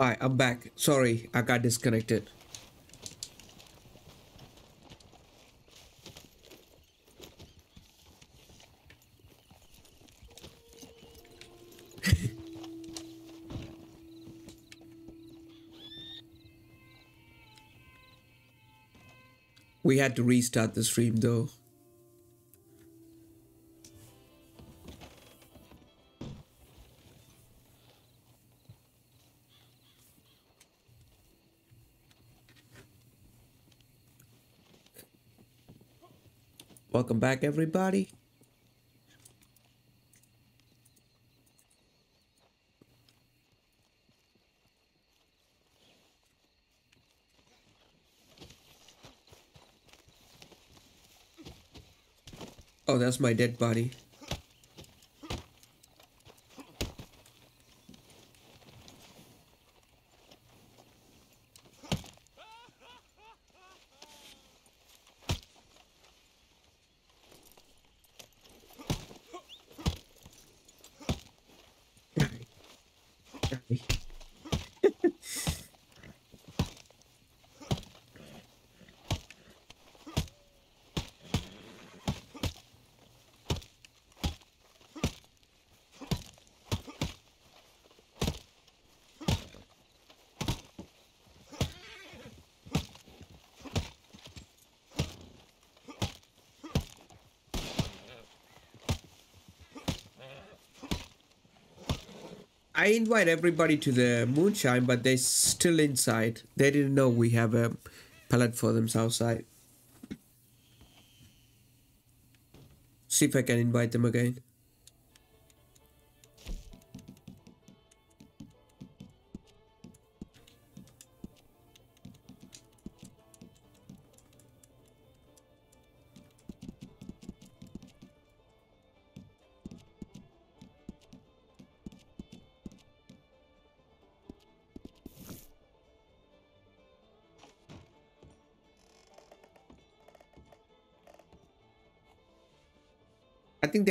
Alright, I'm back. Sorry, I got disconnected. we had to restart the stream though. Welcome back, everybody. Oh, that's my dead body. I invite everybody to the moonshine, but they're still inside. They didn't know we have a pallet for them outside. See if I can invite them again.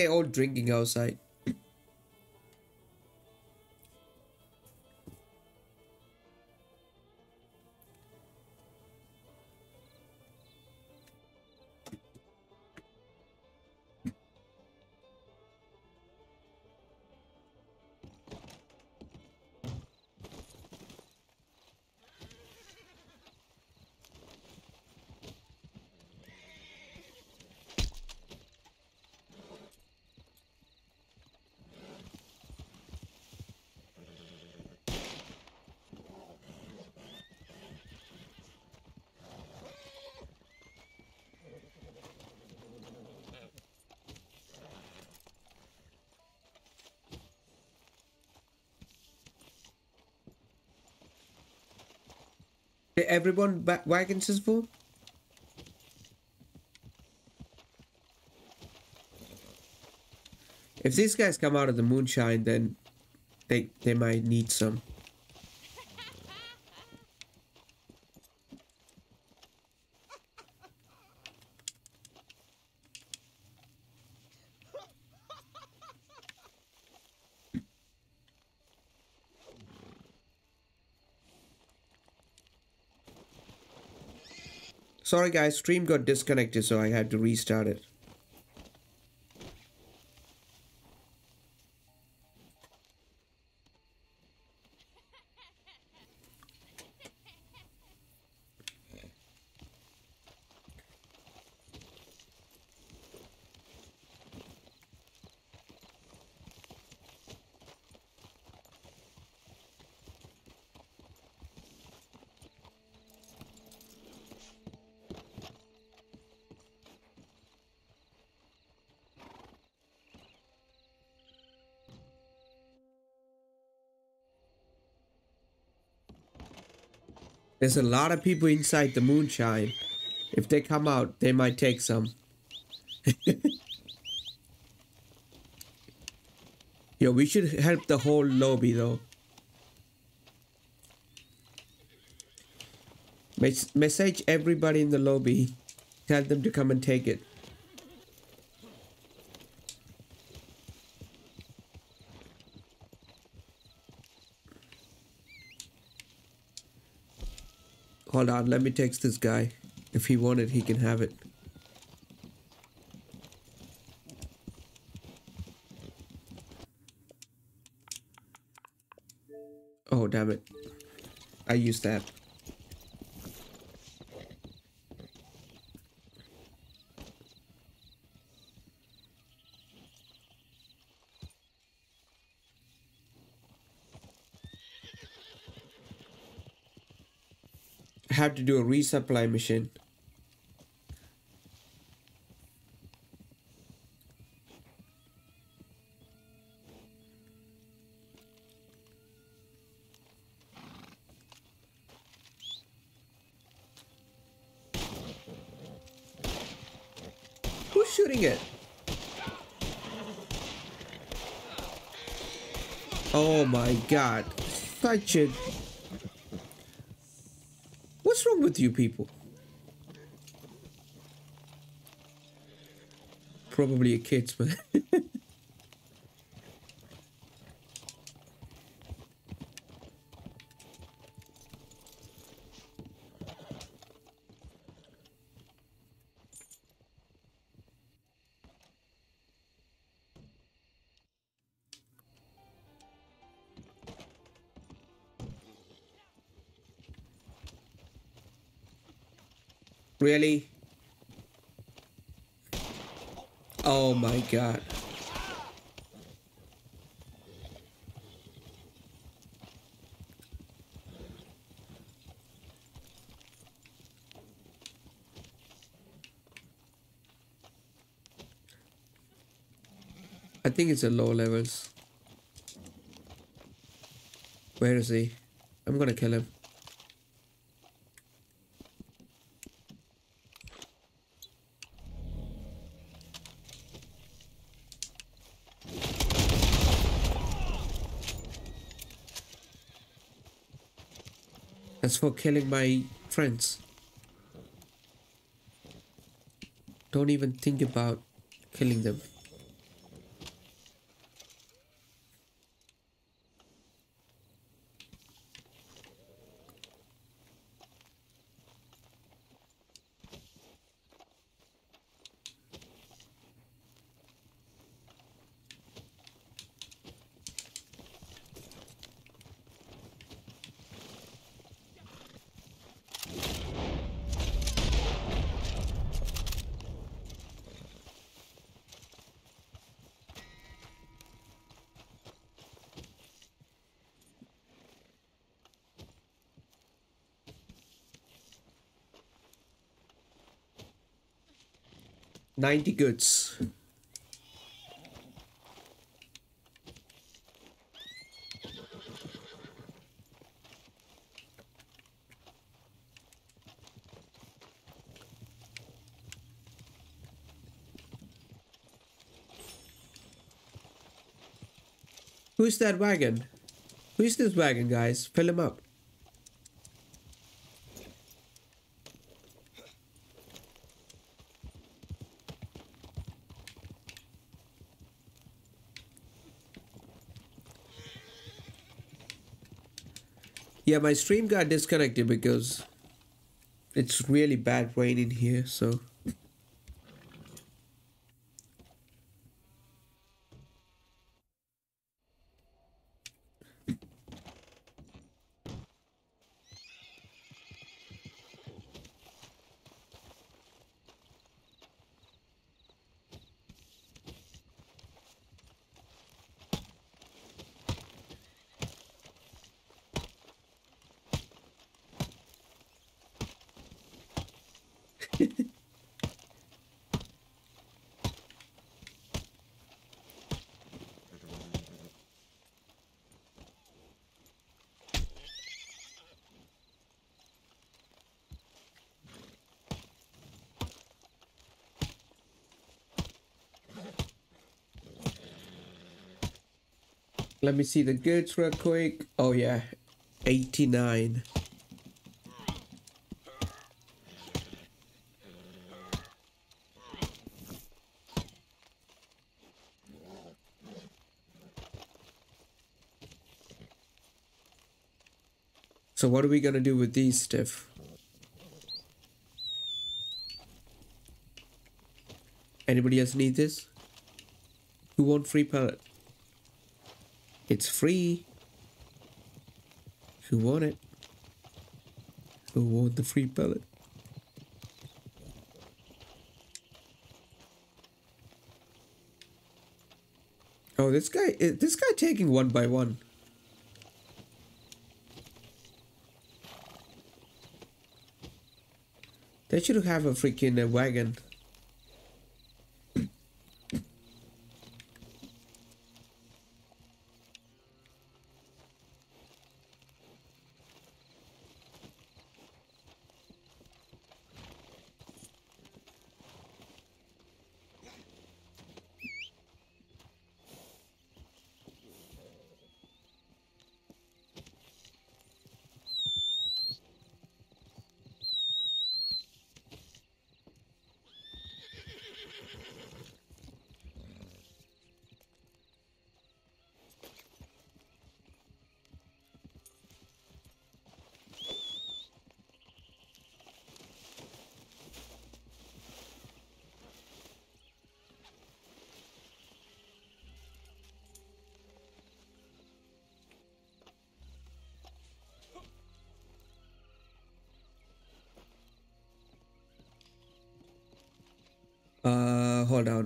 All drinking outside. Everyone back wagons is full? If these guys come out of the moonshine, then they they might need some. Sorry guys, stream got disconnected so I had to restart it. There's a lot of people inside the moonshine. If they come out, they might take some. Yo, we should help the whole lobby though. Mes message everybody in the lobby. Tell them to come and take it. Hold on, let me text this guy. If he want it, he can have it. Oh, damn it. I used that. To do a resupply mission. Who's shooting it? Oh my god. Such a... With you people? Probably a kids, but... Really? Oh my god. I think it's a low levels. Where is he? I'm gonna kill him. For killing my friends. Don't even think about killing them. Ninety goods. Who's that wagon? Who's this wagon, guys? Fill him up. Yeah, my stream got disconnected because it's really bad rain in here, so Let me see the goods real quick. Oh yeah, 89. So what are we going to do with these, Stiff? Anybody else need this? Who want free pellet? It's free. Who want it? Who want the free pellet? Oh, this guy, this guy taking one by one. They should have a freaking uh, wagon.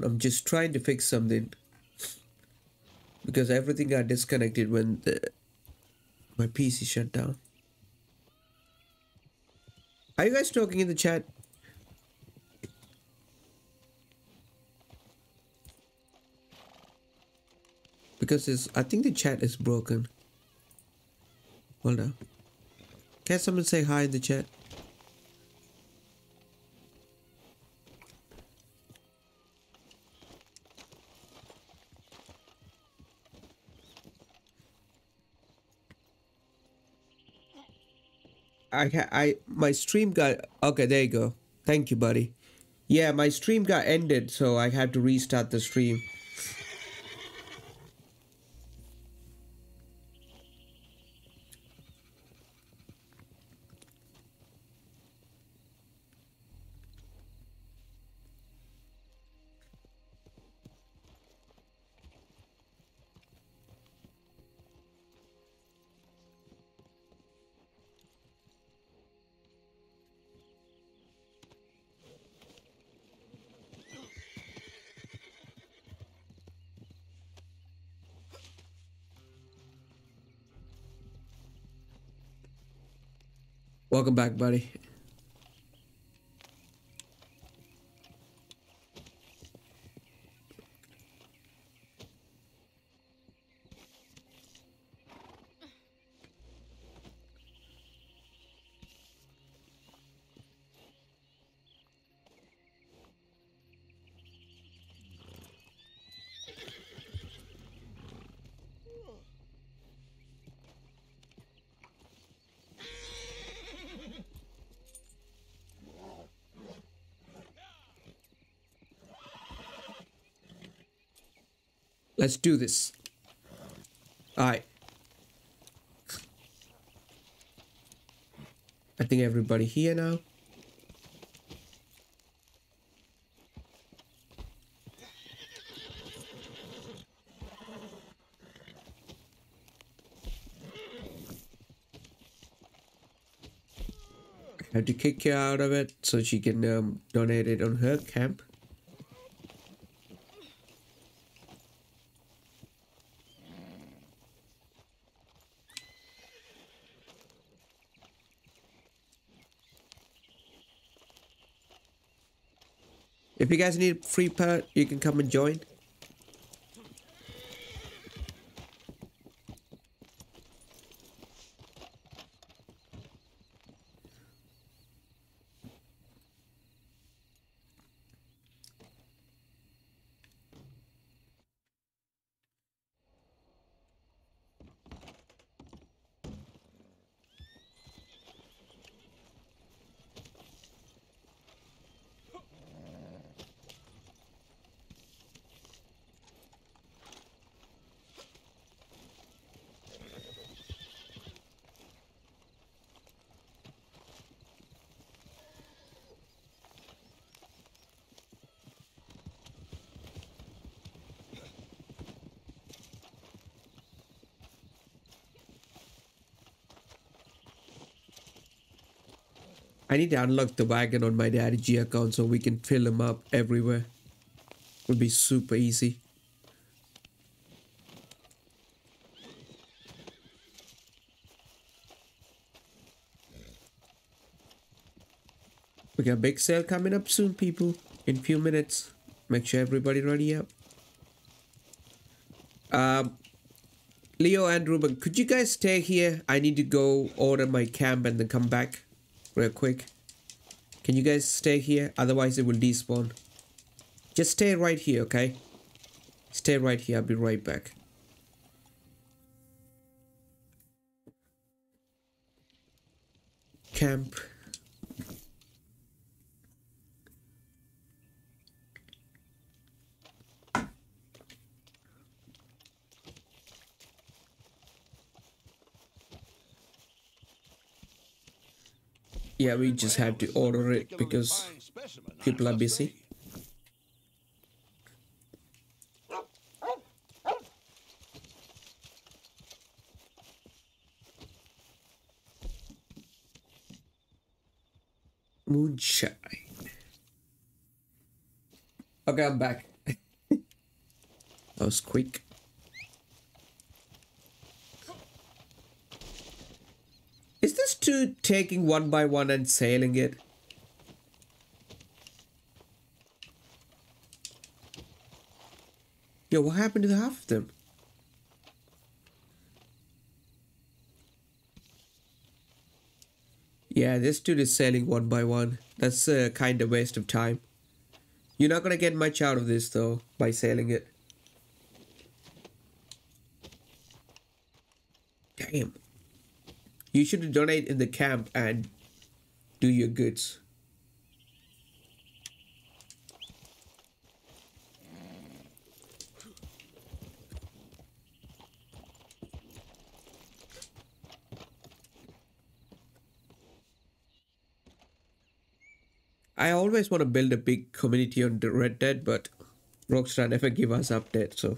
I'm just trying to fix something because everything got disconnected when the my PC shut down. Are you guys talking in the chat? Because it's, I think the chat is broken. Hold on. Can someone say hi in the chat? I I my stream got okay. There you go. Thank you, buddy. Yeah, my stream got ended, so I had to restart the stream. Welcome back, buddy. Let's do this. Alright. I think everybody here now. I had to kick her out of it so she can um, donate it on her camp. Guys need free part, you can come and join. I need to unlock the wagon on my daddy G account so we can fill him up everywhere. Would be super easy. We got a big sale coming up soon, people. In few minutes. Make sure everybody ready up. Um, Leo and Ruben, could you guys stay here? I need to go order my camp and then come back real quick. Can you guys stay here? Otherwise it will despawn. Just stay right here, okay? Stay right here. I'll be right back. Camp. Yeah, we just have to order it because people are busy. Moonshine. Okay, I'm back. that was quick. Two taking one by one and sailing it? Yo, what happened to the half of them? Yeah, this dude is sailing one by one. That's a kind of waste of time. You're not gonna get much out of this though by sailing it. Damn. You should donate in the camp and do your goods. I always want to build a big community on Red Dead, but Rockstar never give us updates, so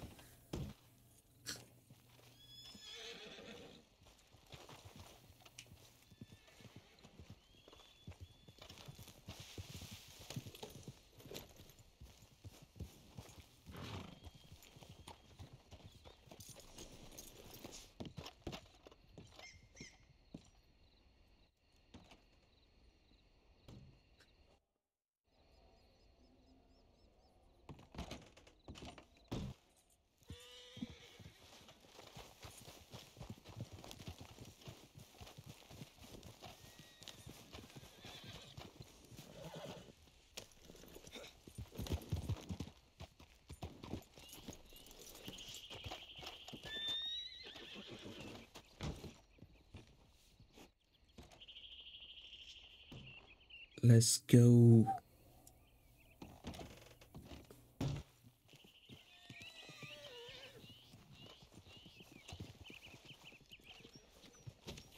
let's go.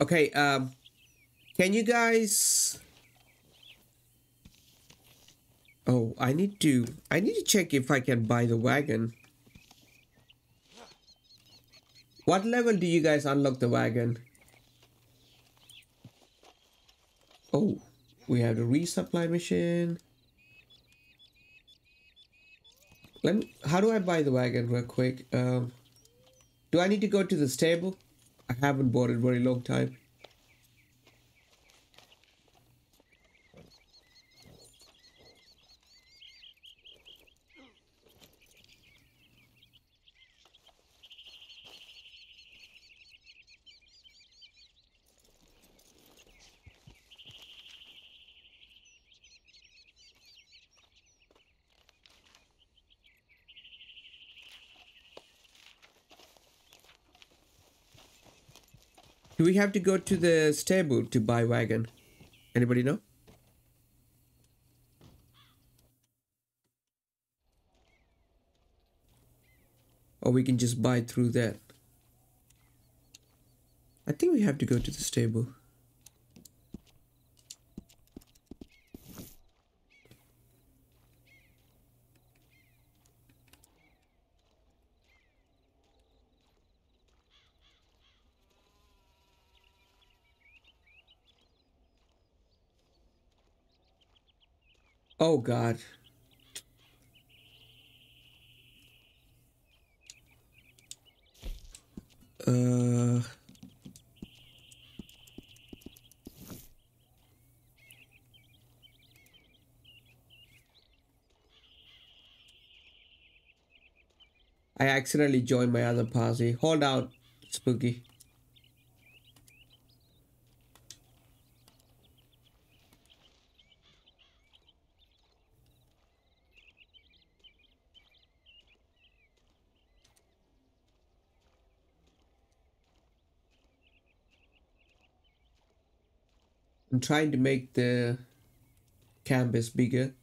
Okay, um, can you guys... Oh, I need to, I need to check if I can buy the wagon. What level do you guys unlock the wagon? Oh, we have the resupply mission. Let me, how do I buy the wagon real quick? Um, do I need to go to the stable? I haven't bought it very long time. Do we have to go to the stable to buy wagon? Anybody know? Or we can just buy through that. I think we have to go to the stable. Oh god. Uh I accidentally joined my other party. Hold out, Spooky. I'm trying to make the canvas bigger.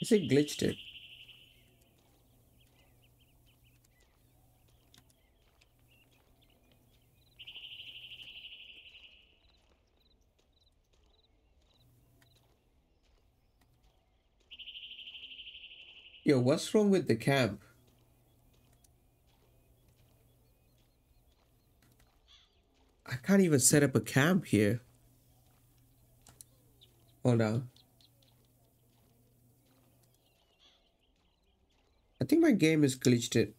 Is it glitched it? Yo, what's wrong with the camp? I can't even set up a camp here. Hold on. I think my game is glitched it.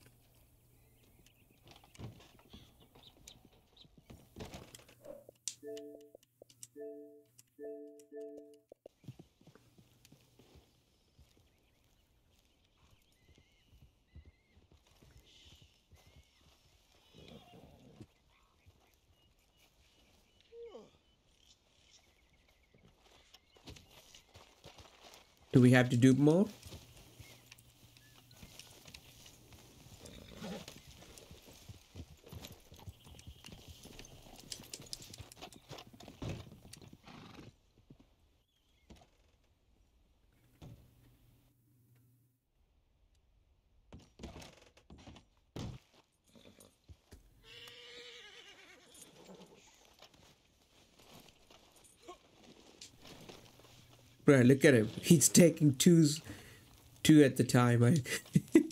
Do we have to do more? Look at him. He's taking twos, two at the time. I.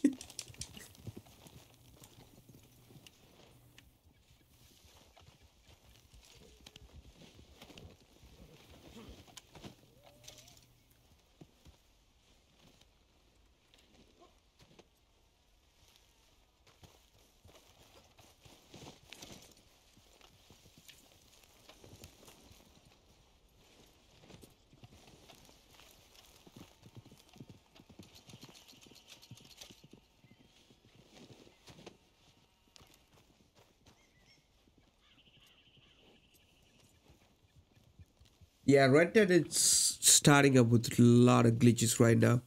yeah, Red Dead it's starting up with a lot of glitches right now.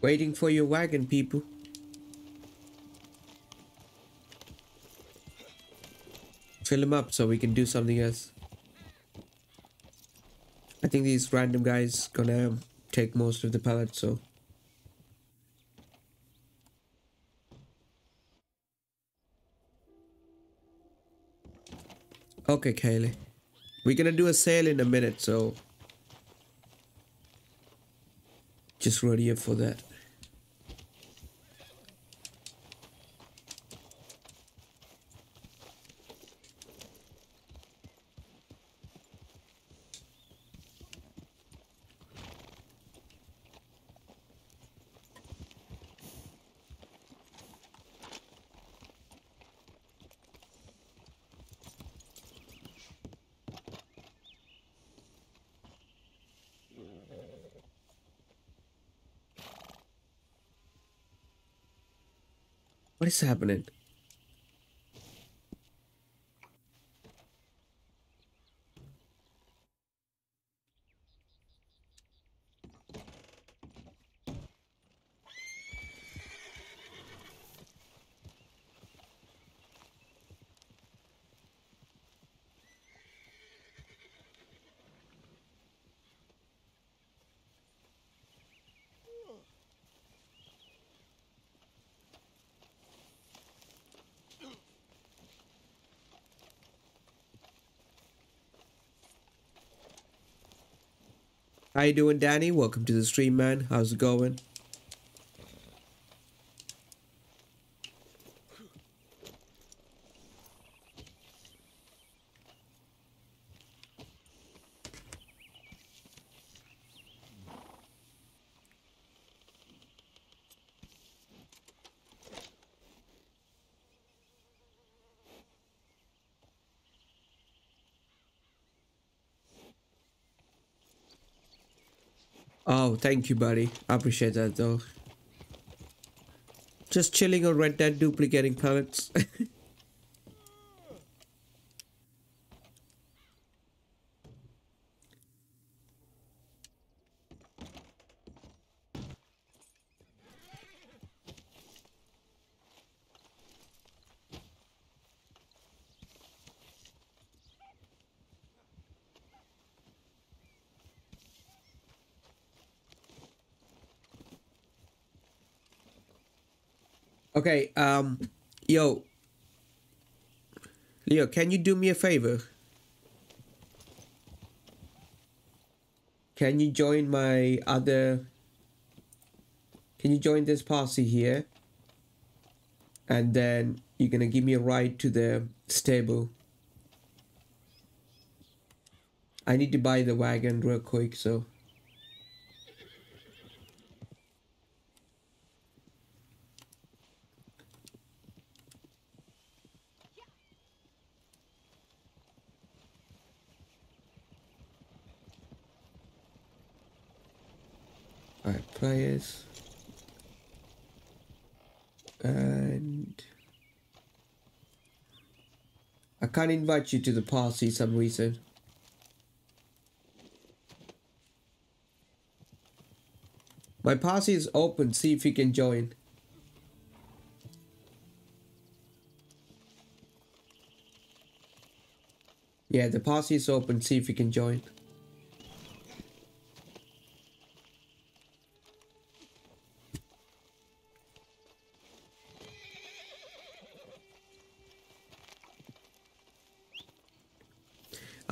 Waiting for your wagon, people. Fill them up so we can do something else. I think these random guys gonna um, take most of the pallets, so... Okay, Kaylee. We're gonna do a sale in a minute, so... Just ready up for that. What is happening? How you doing, Danny? Welcome to the stream, man. How's it going? Oh, thank you, buddy. I appreciate that, though. Just chilling on Red Dead, duplicating planets. okay, um, yo. Leo, can you do me a favor? Can you join my other... Can you join this posse here? And then you're gonna give me a ride to the stable. I need to buy the wagon real quick, so... Alright, players. And I can't invite you to the party some reason. My party is open, see if you can join. Yeah, the party is open, see if you can join.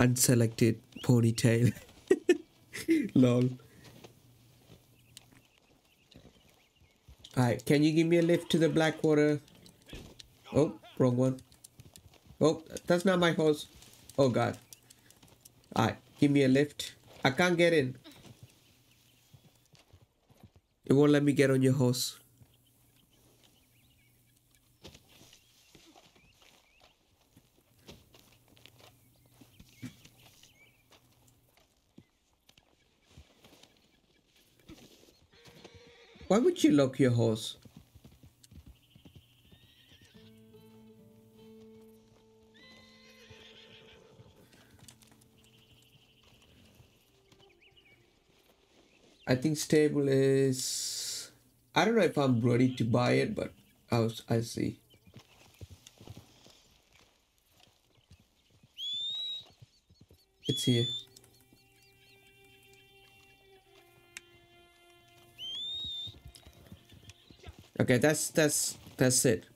Unselected ponytail. Lol. Alright, can you give me a lift to the Blackwater? Oh, wrong one. Oh, that's not my horse. Oh god. Alright, give me a lift. I can't get in. It won't let me get on your horse. Why would you lock your horse? I think stable is... I don't know if I'm ready to buy it, but I'll, I'll see. It's here. Okay, that's that's that's it.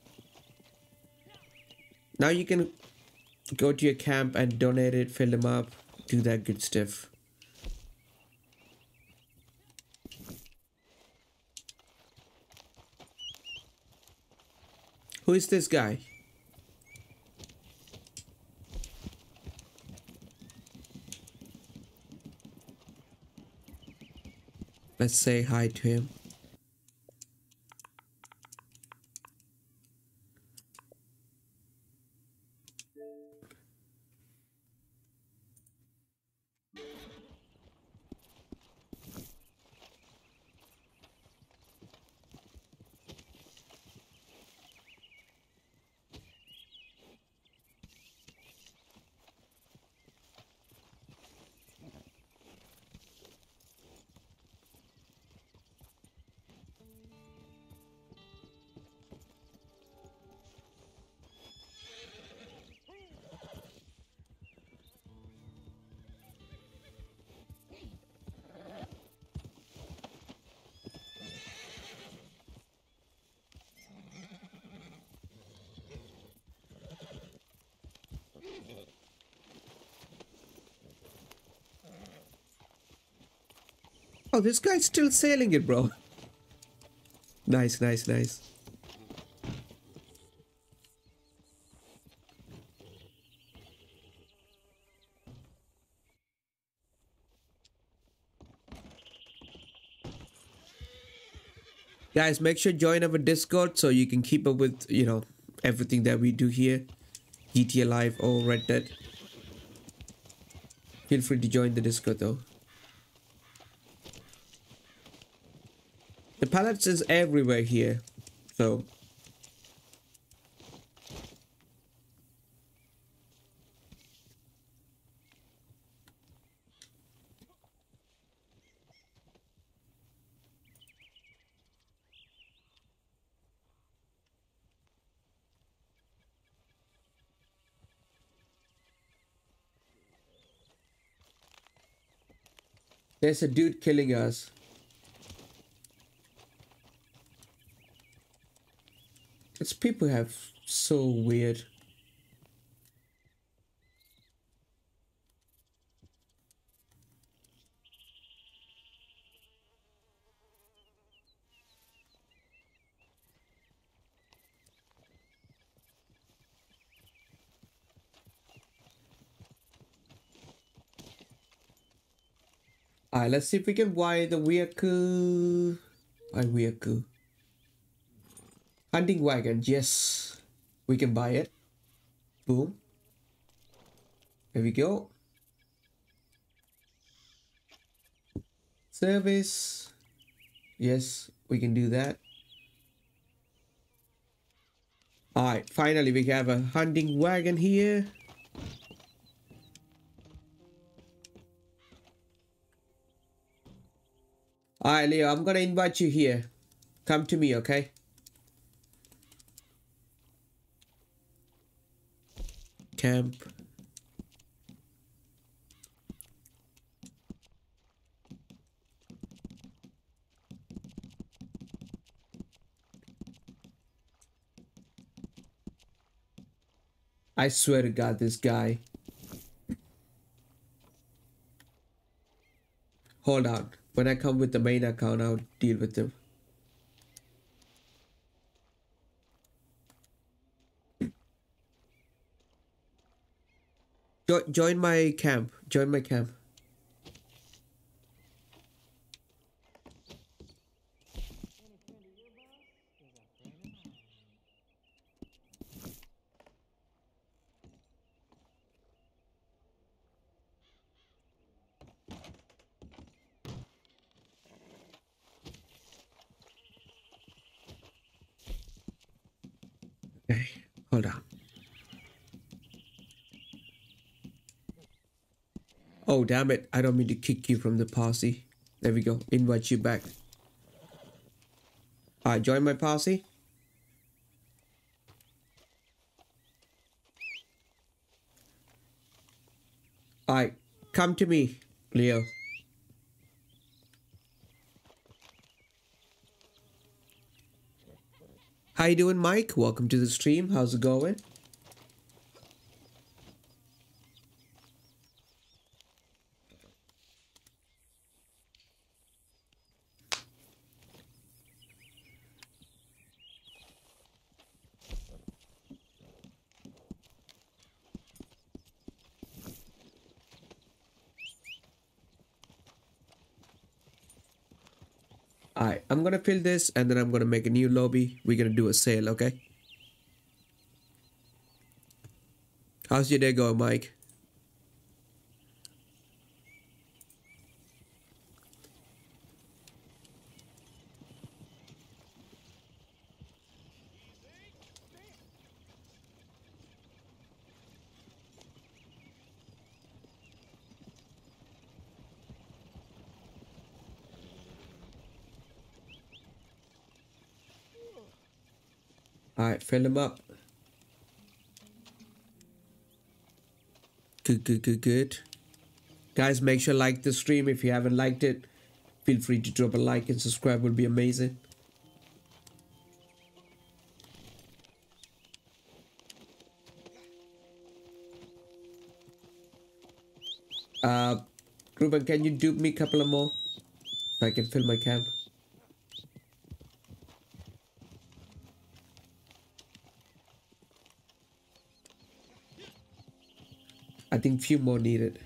Now you can go to your camp and donate it, fill them up, do that good stuff. Who is this guy? Let's say hi to him. Oh, this guy's still sailing it, bro. Nice, nice, nice. Guys, make sure join our Discord so you can keep up with, you know, everything that we do here. GTA Live or Red Dead. Feel free to join the Discord though. Pallets is everywhere here. So There's a dude killing us. It's people have so weird. Alright, let's see if we can buy the vehicle. Buy vehicle. Hunting wagon, yes. We can buy it. Boom. There we go. Service. Yes, we can do that. Alright, finally we have a hunting wagon here. Alright, Leo, I'm gonna invite you here. Come to me, okay? Camp. I swear to God, this guy. Hold on. When I come with the main account, I'll deal with them. Jo join my camp. Join my camp. Okay, hold on. Oh, damn it. I don't mean to kick you from the posse. There we go. Invite you back. Alright, join my posse. Alright, come to me, Leo. How you doing, Mike? Welcome to the stream. How's it going? Gonna fill this and then I'm gonna make a new lobby. We're gonna do a sale, okay? How's your day going, Mike? Alright, fill them up. Good, good, good, good. Guys, make sure like the stream if you haven't liked it. Feel free to drop a like and subscribe would be amazing. Uh, Ruben, can you dupe me a couple of more? I can fill my camp. I think few more needed.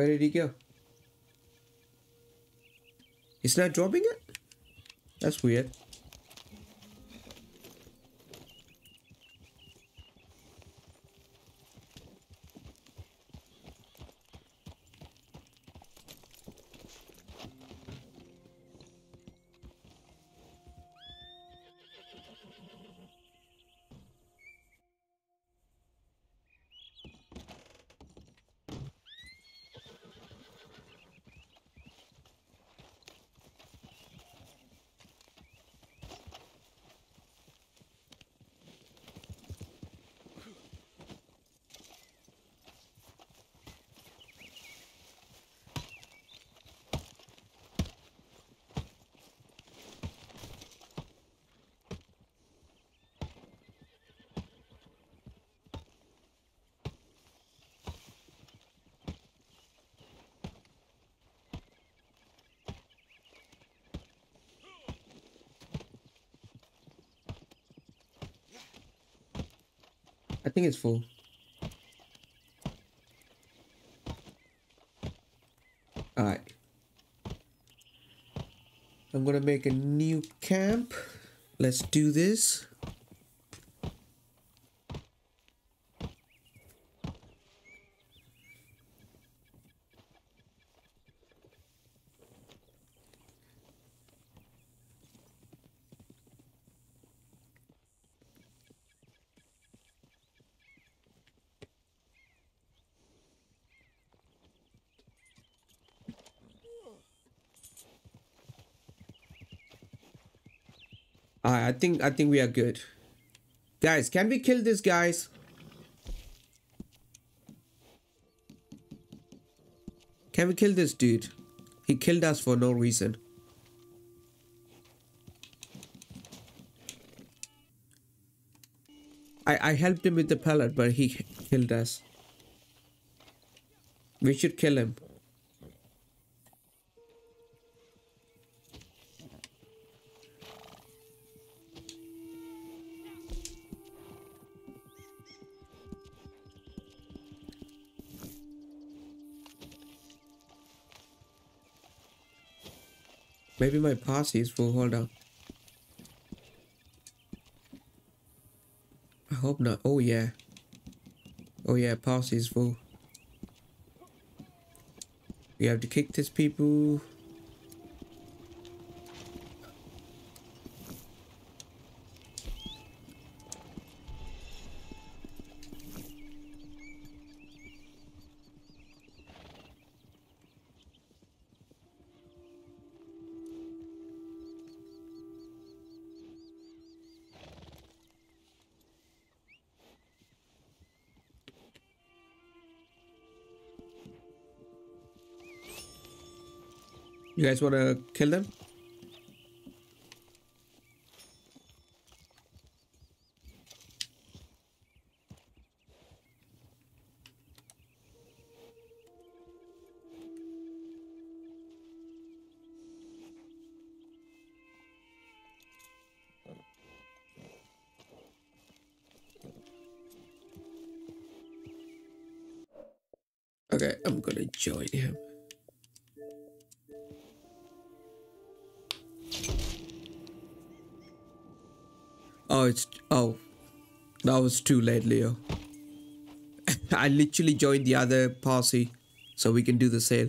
Where did he go? He's not dropping it? That's weird. Think it's full. Alright. I'm gonna make a new camp. Let's do this. Alright, I think I think we are good. Guys, can we kill this guys? Can we kill this dude? He killed us for no reason. I, I helped him with the pellet, but he killed us. We should kill him. Maybe my posse is full. Hold on. I hope not. Oh, yeah. Oh, yeah. Posse is full. We have to kick these people. You guys want to kill them? Okay, I'm gonna join him. Oh, it's oh, that was too late, Leo. I literally joined the other posse so we can do the sale.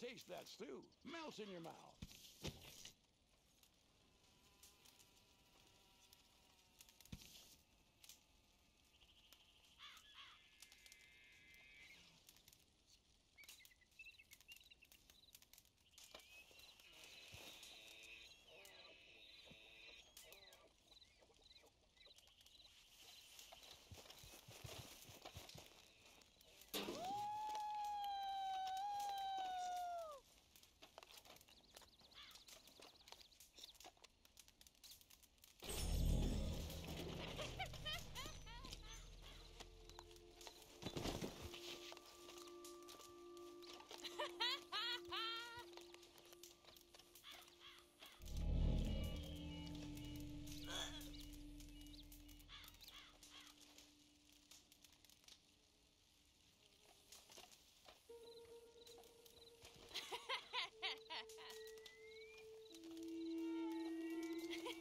Taste that stew. Melts in your mouth.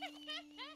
Ha ha ha!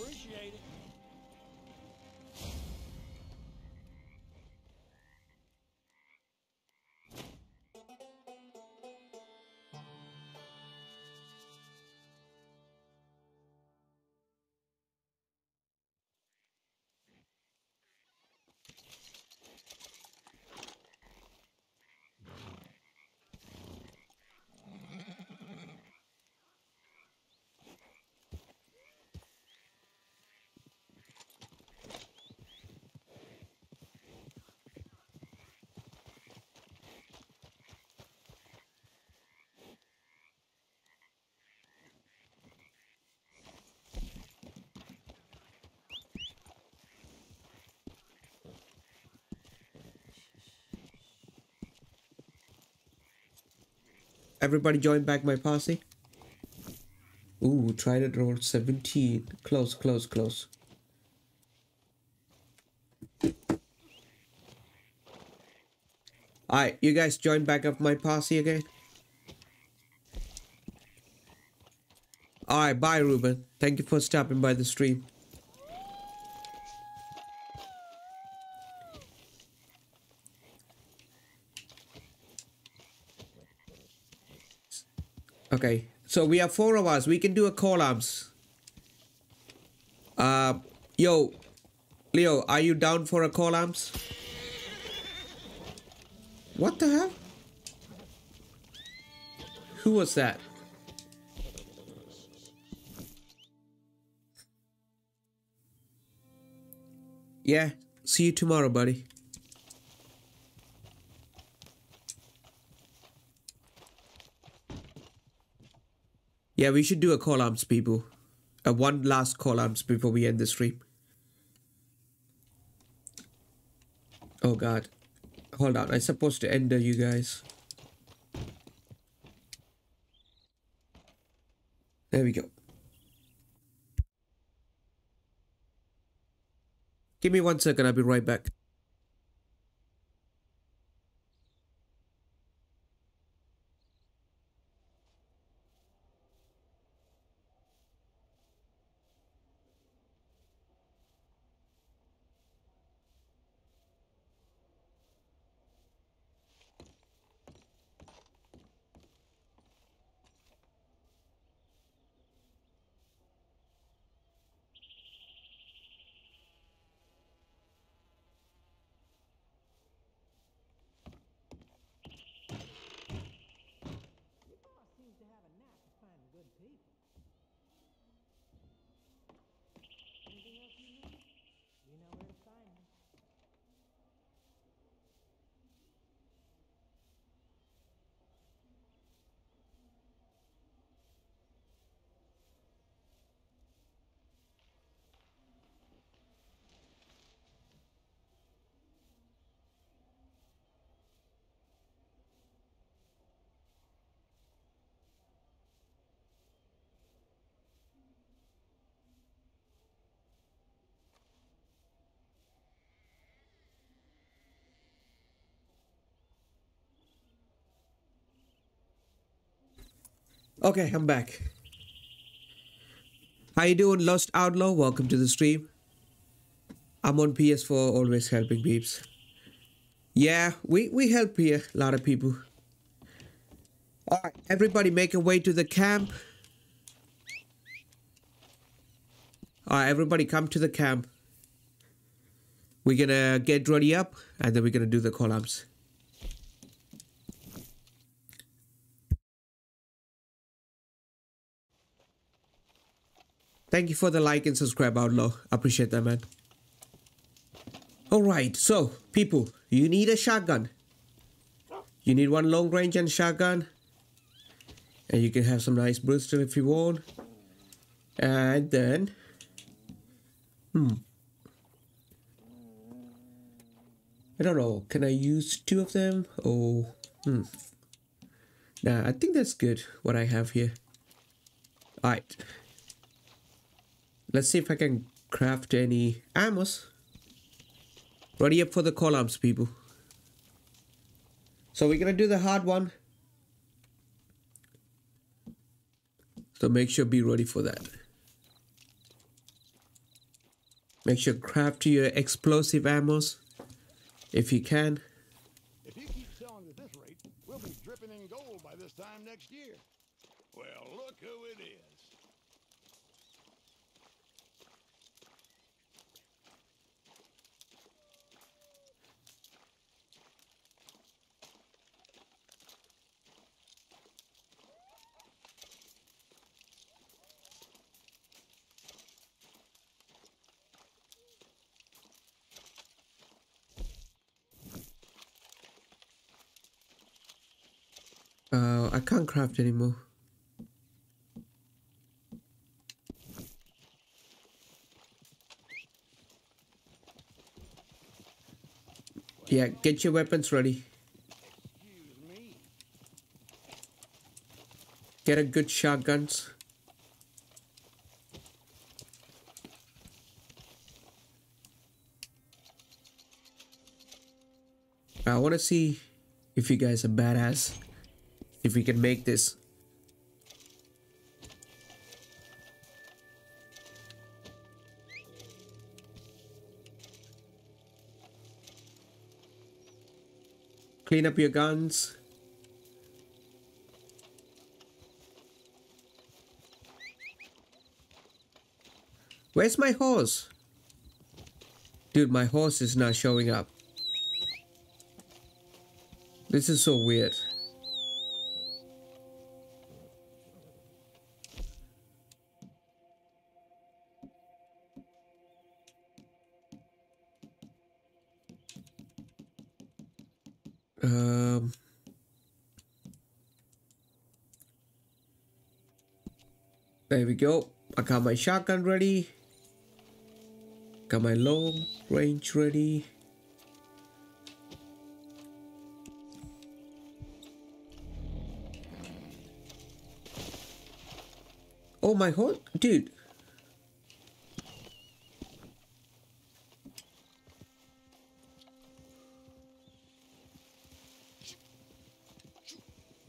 appreciate it. Everybody join back my posse. Ooh, Trident Road 17. Close, close, close. Alright, you guys join back up my posse again. Alright, bye Ruben. Thank you for stopping by the stream. Okay, so we have four of us. We can do a call arms. Uh, yo, Leo, are you down for a call arms? What the hell? Who was that? Yeah, see you tomorrow, buddy. Yeah, we should do a call arms, people. A one last call arms before we end the stream. Oh god. Hold on, I'm supposed to enter you guys. There we go. Give me one second, I'll be right back. Okay, I'm back. How you doing, Lost Outlaw? Welcome to the stream. I'm on PS4, always helping peeps. Yeah, we, we help here, a lot of people. Alright, everybody make a way to the camp. Alright, everybody come to the camp. We're gonna get ready up, and then we're gonna do the Call to Arms. Thank you for the like and subscribe, Outlaw. Appreciate that, man. Alright, so, people, you need a shotgun. You need one long range and shotgun. And you can have some nice pistol if you want. And then... Hmm. I don't know. Can I use two of them? Oh, hmm. Nah, I think that's good, what I have here. Alright. Let's see if I can craft any ammos. Ready up for the Call to Arms, people. So we're gonna do the hard one. So make sure be ready for that. Make sure craft your explosive ammos if you can. If you keep selling at this rate, we'll be dripping in gold by this time next year. Well, look who it is. Uh, I can't craft anymore. Yeah, get your weapons ready. Get a good shotguns. I want to see if you guys are badass. If we can make this. Clean up your guns. Where's my horse? Dude, my horse is not showing up. This is so weird. We go. I got my shotgun ready. Got my long range ready. Oh my god, dude.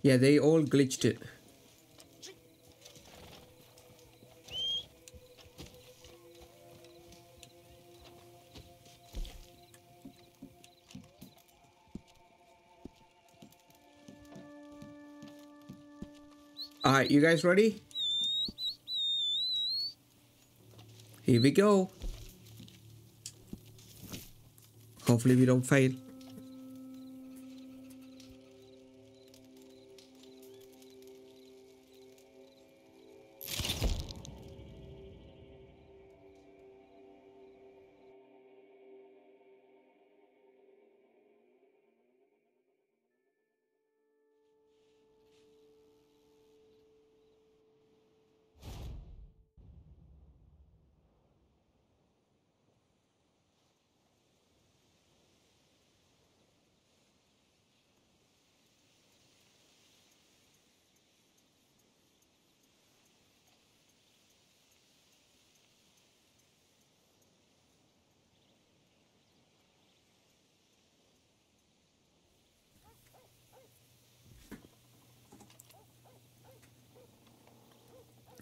Yeah, they all glitched it. You guys ready? Here we go. Hopefully we don't fail.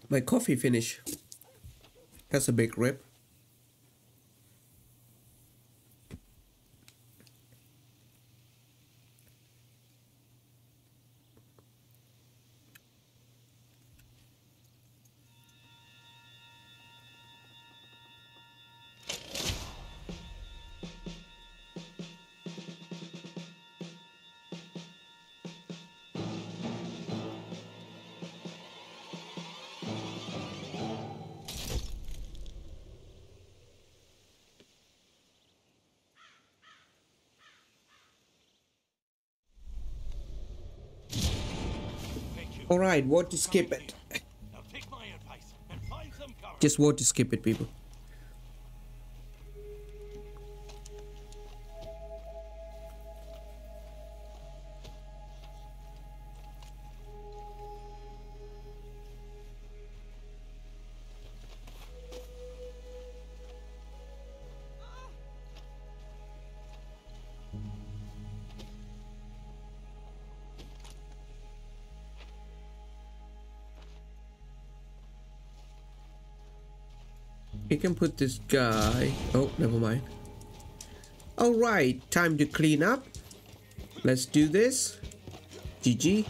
My coffee finish. That's a big rip. All right, what to skip it? Now take my advice and find some cover. Just what to skip it, people. Can put this guy. Oh, never mind. All right, time to clean up. Let's do this. GG.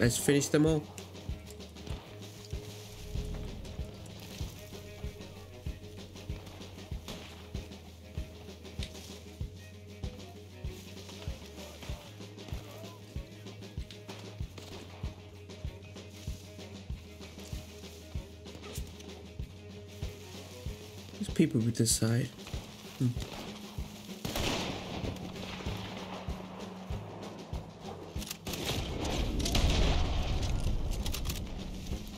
Let's finish them all. People with this side. Hmm.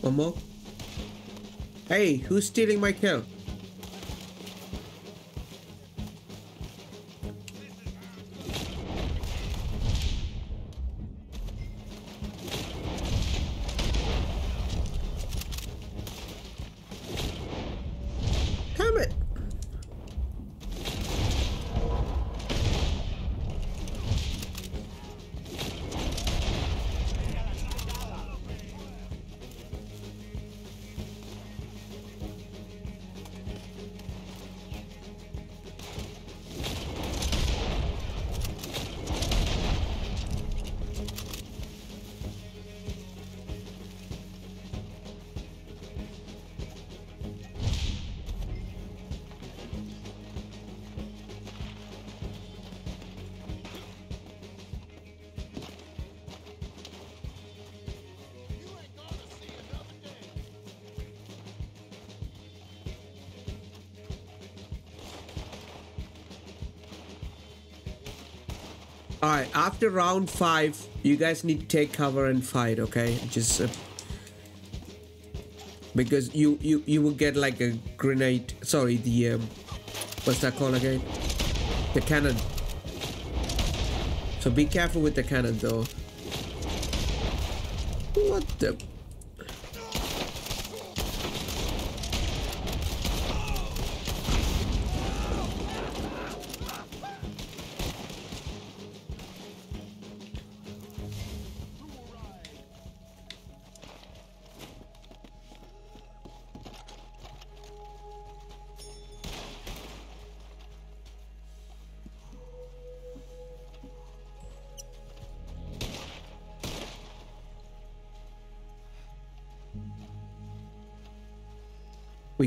One more. Hey, who's stealing my kill? After round five, you guys need to take cover and fight. Okay, just uh, because you you you will get like a grenade. Sorry, the um, what's that called again? The cannon. So be careful with the cannon, though.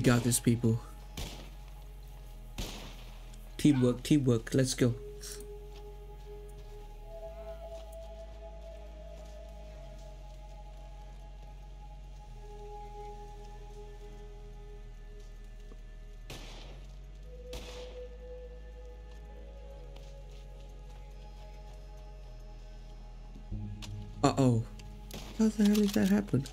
Got this, people. Teamwork, teamwork. Let's go. Uh oh. How the hell did that happen?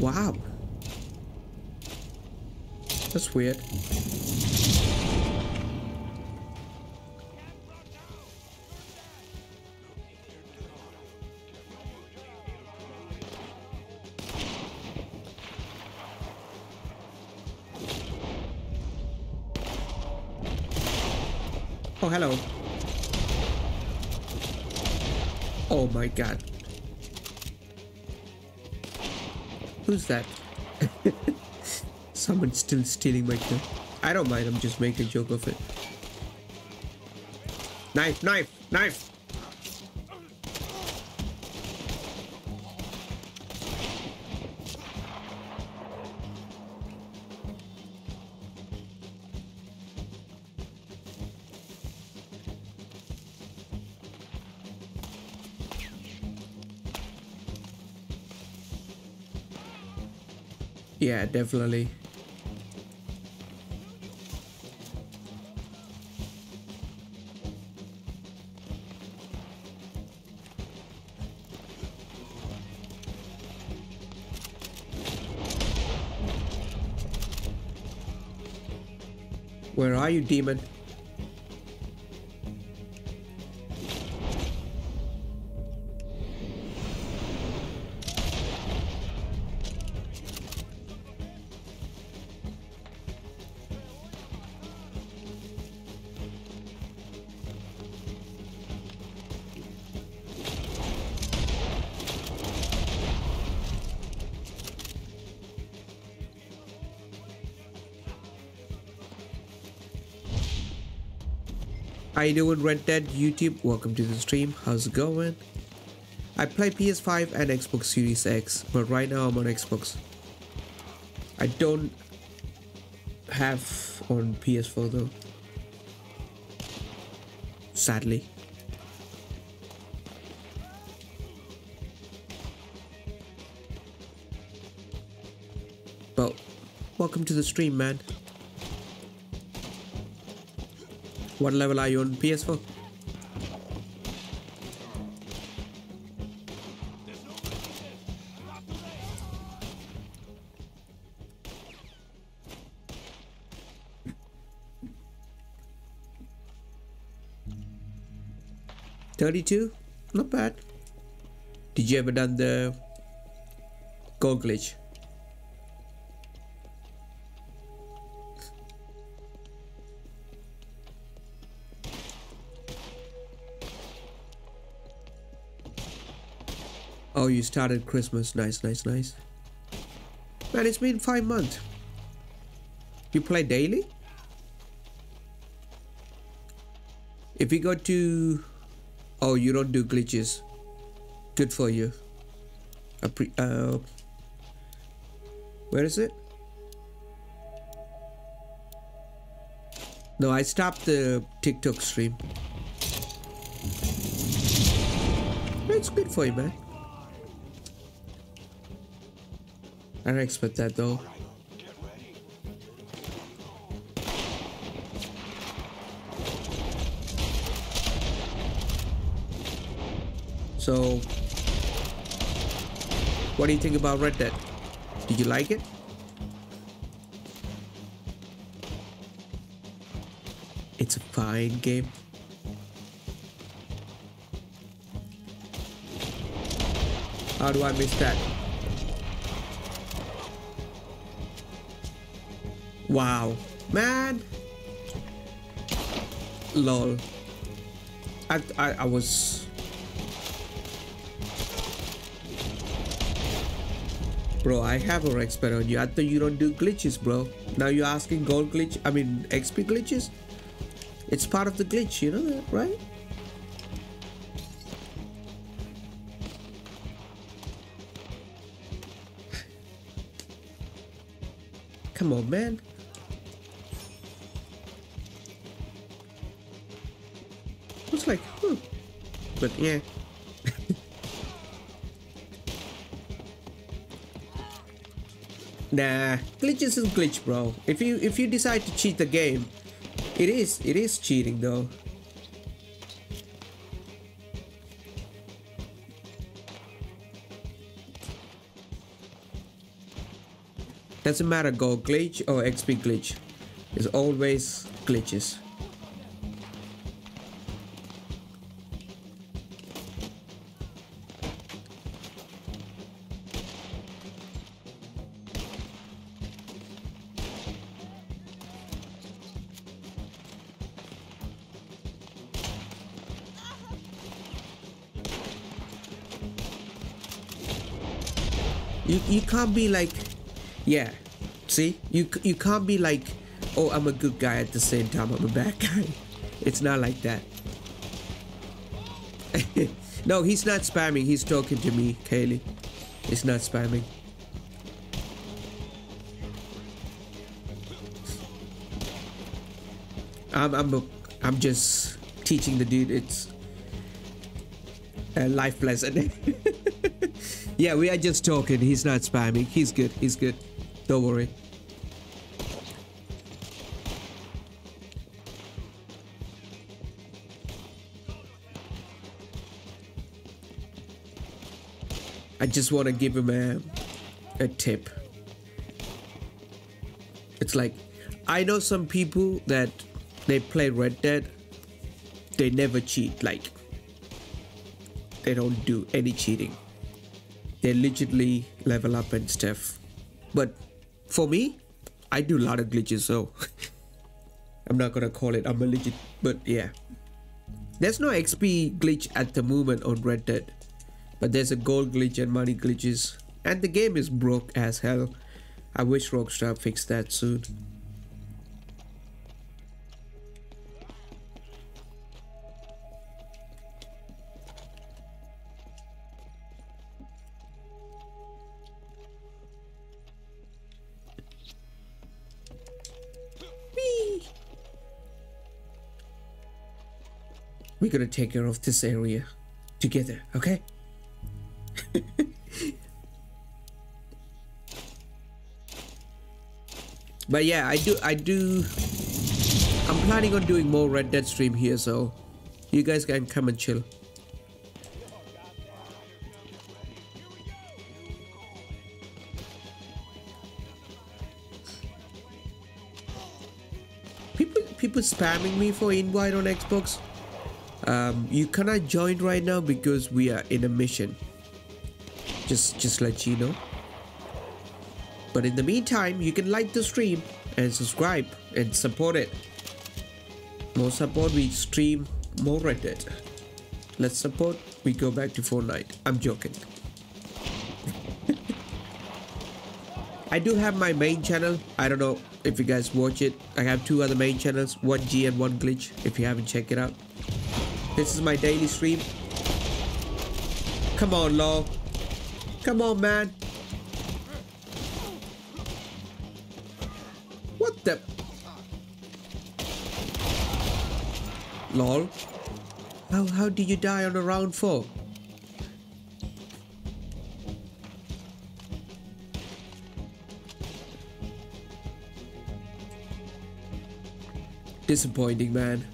Wow. That's weird. Oh, hello. Oh my god. Who's that? Someone's still stealing my kill. I don't mind, I'm just making a joke of it. Knife, knife, knife! Yeah, definitely. Where are you, demon? How you doing, Red Dead YouTube? Welcome to the stream. How's it going? I play PS5 and Xbox Series X, but right now I'm on Xbox. I don't have on PS4 though. Sadly. But welcome to the stream, man. What level are you on PS4? Thirty-two, not bad. Did you ever done the gold glitch? Oh, you started Christmas. Nice, nice, nice. Man, it's been five months. You play daily? If you go to... Oh, you don't do glitches. Good for you. Uh, where is it? No, I stopped the TikTok stream. It's good for you, man. I don't expect that though. So, what do you think about Red Dead? Did you like it? It's a fine game. How do I miss that? Wow, man. Lol. I, I, I was... Bro, I have a expert on you. I thought you don't do glitches, bro. Now you're asking gold glitch, I mean XP glitches? It's part of the glitch, you know that, right? Come on, man. But yeah. nah, glitches is glitch, bro. If you if you decide to cheat the game, it is it is cheating though. Doesn't matter gold glitch or XP glitch. It's always glitches. Can't be like yeah. See you you can't be like oh i'm a good guy at the same time i'm a bad guy. It's not like that. No he's not spamming. He's talking to me kaylee. He's not spamming. I'm i'm a, i'm just teaching the dude. It's a life lesson yeah we are just talking he's not spamming he's good he's good don't worry. I just want to give him a, a tip. It's like, I know some people that they play Red Dead, they never cheat. Like, they don't do any cheating. They literally level up and stuff. But for me, I do a lot of glitches, so I'm not gonna call it I'm a legit, but yeah. There's no XP glitch at the moment on Red Dead, but there's a gold glitch and money glitches, and the game is broke as hell. I wish Rockstar fixed that soon. Gonna take care of this area together, okay? but yeah, I do, I do. I'm planning on doing more Red Dead stream here, so you guys can come and chill. People, people spamming me for invite on Xbox. Um, you cannot join right now because we are in a mission. Just, just let you know. But in the meantime, you can like the stream and subscribe and support it. More support, we stream more Red Dead. Let's support, we go back to Fortnite. I'm joking. I do have my main channel. I don't know if you guys watch it. I have two other main channels, one G and one Glitch. If you haven't checked it out. This is my daily stream. Come on, lol. Come on, man. What the? Lol. How, how did you die on a round four? Disappointing, man.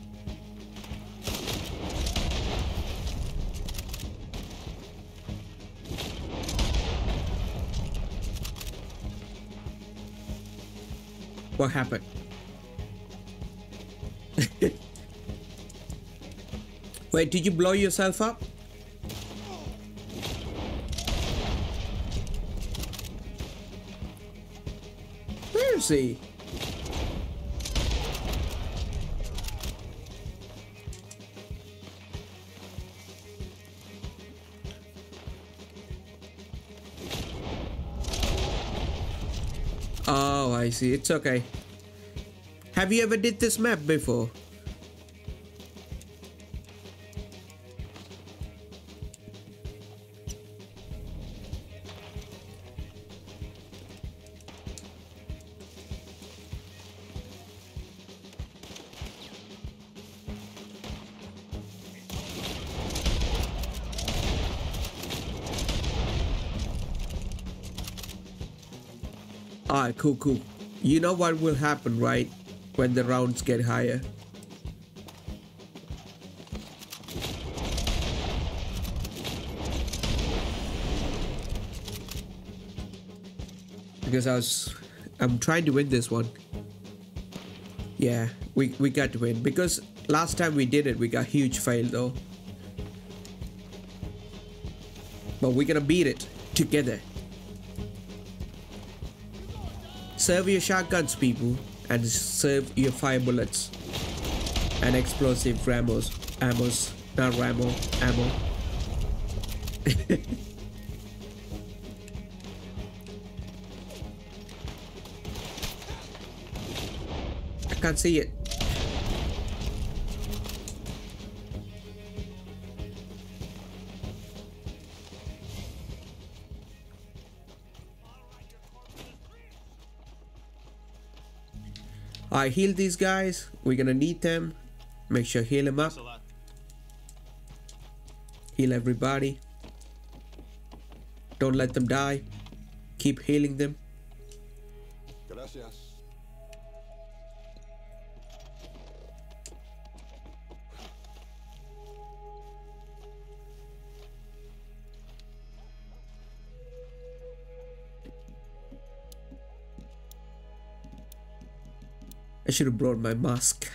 What happened? Wait, did you blow yourself up? Where is he? It's okay. Have you ever did this map before? Alright, cool, cool. You know what will happen, right? When the rounds get higher. Because I was... I'm trying to win this one. Yeah, we, we got to win. Because last time we did it, we got huge fail though. But we're gonna beat it together. Serve your shotguns, people, and serve your fire bullets and explosive ramos, ammos, not ramo, ammo. I can't see it. I heal these guys. We're gonna need them. Make sure heal them up. Heal everybody. Don't let them die. Keep healing them. I should have brought my mask.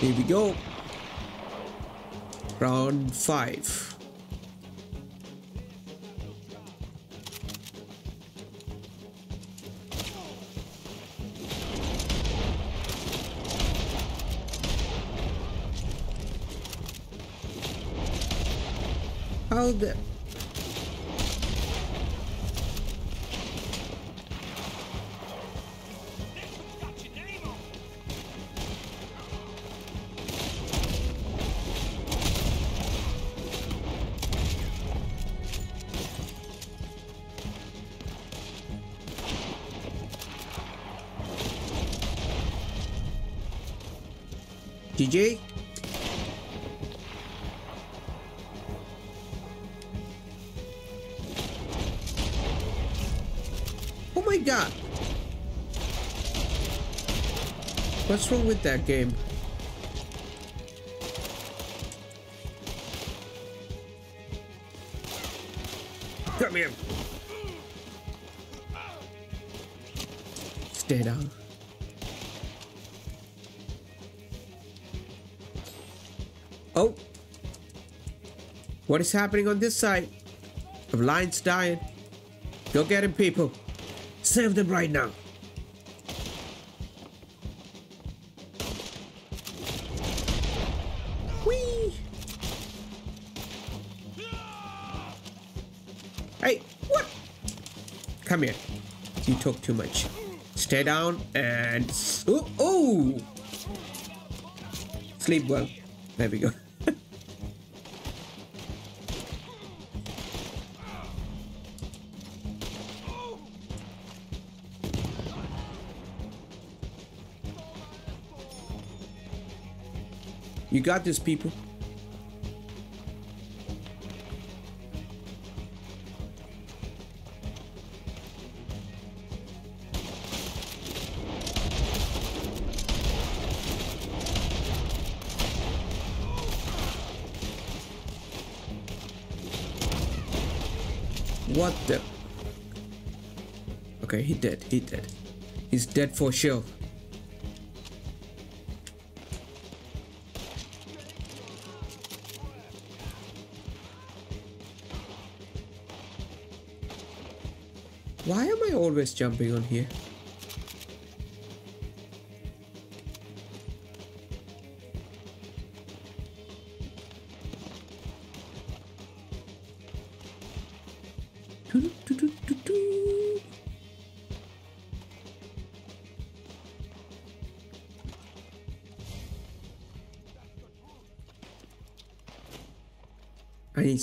Here we go. Round 5. kaldı. DJ What's wrong with that game? Come here. Stay down. Oh. What is happening on this side? The lion's dying. Go get him, people. Save them right now. Talk too much. Stay down and... Ooh! Sleep well. There we go. You got this, people. He dead. He's dead for sure. Why am I always jumping on here?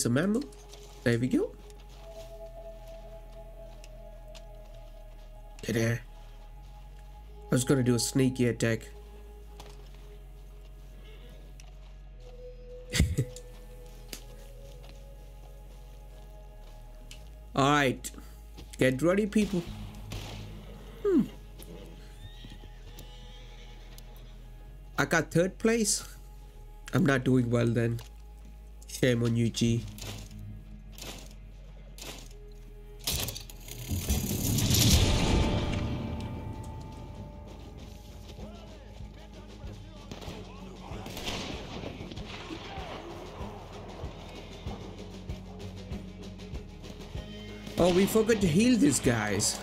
I need some ammo. There we go. There. I was gonna do a sneaky attack. Alright. Get ready, people. Hmm. I got third place. I'm not doing well then. Shame on you, G. Oh, we forgot to heal these guys.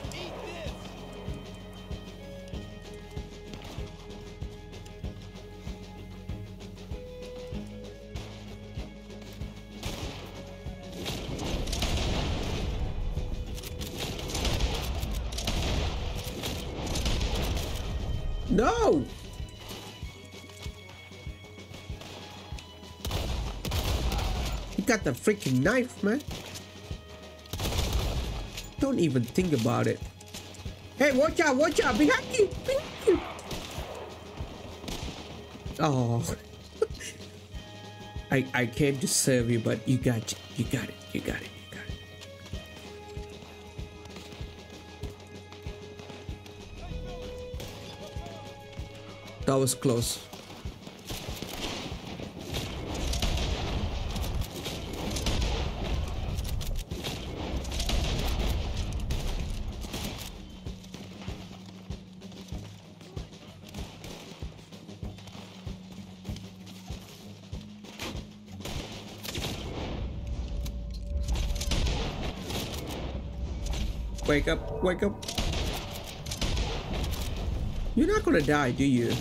Freaking knife, man. Don't even think about it. Hey, watch out, watch out, behind you, behind you. Oh. I, I came to serve you, but you got you got it, you got it, you got it. That was close. Wake up. You're not gonna die, do you?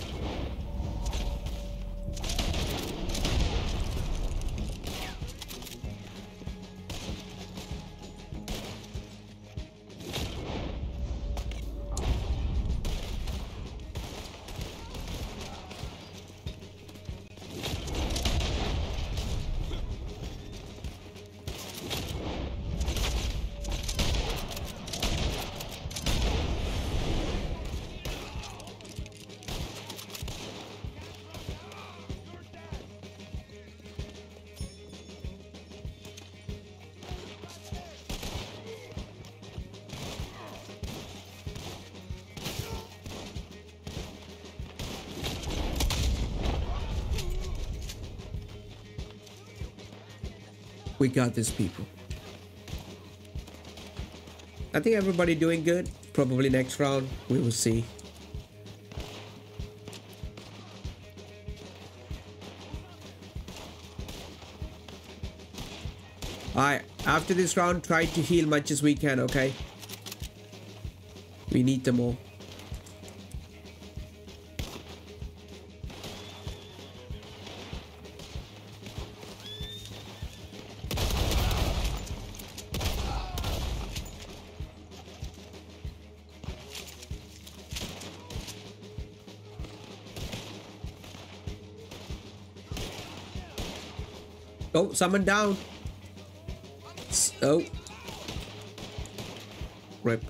Got this, people. I think everybody doing good. Probably next round, we will see. Alright, after this round, try to heal much as we can, okay? We need them all. Oh, someone down. Oh. Rip.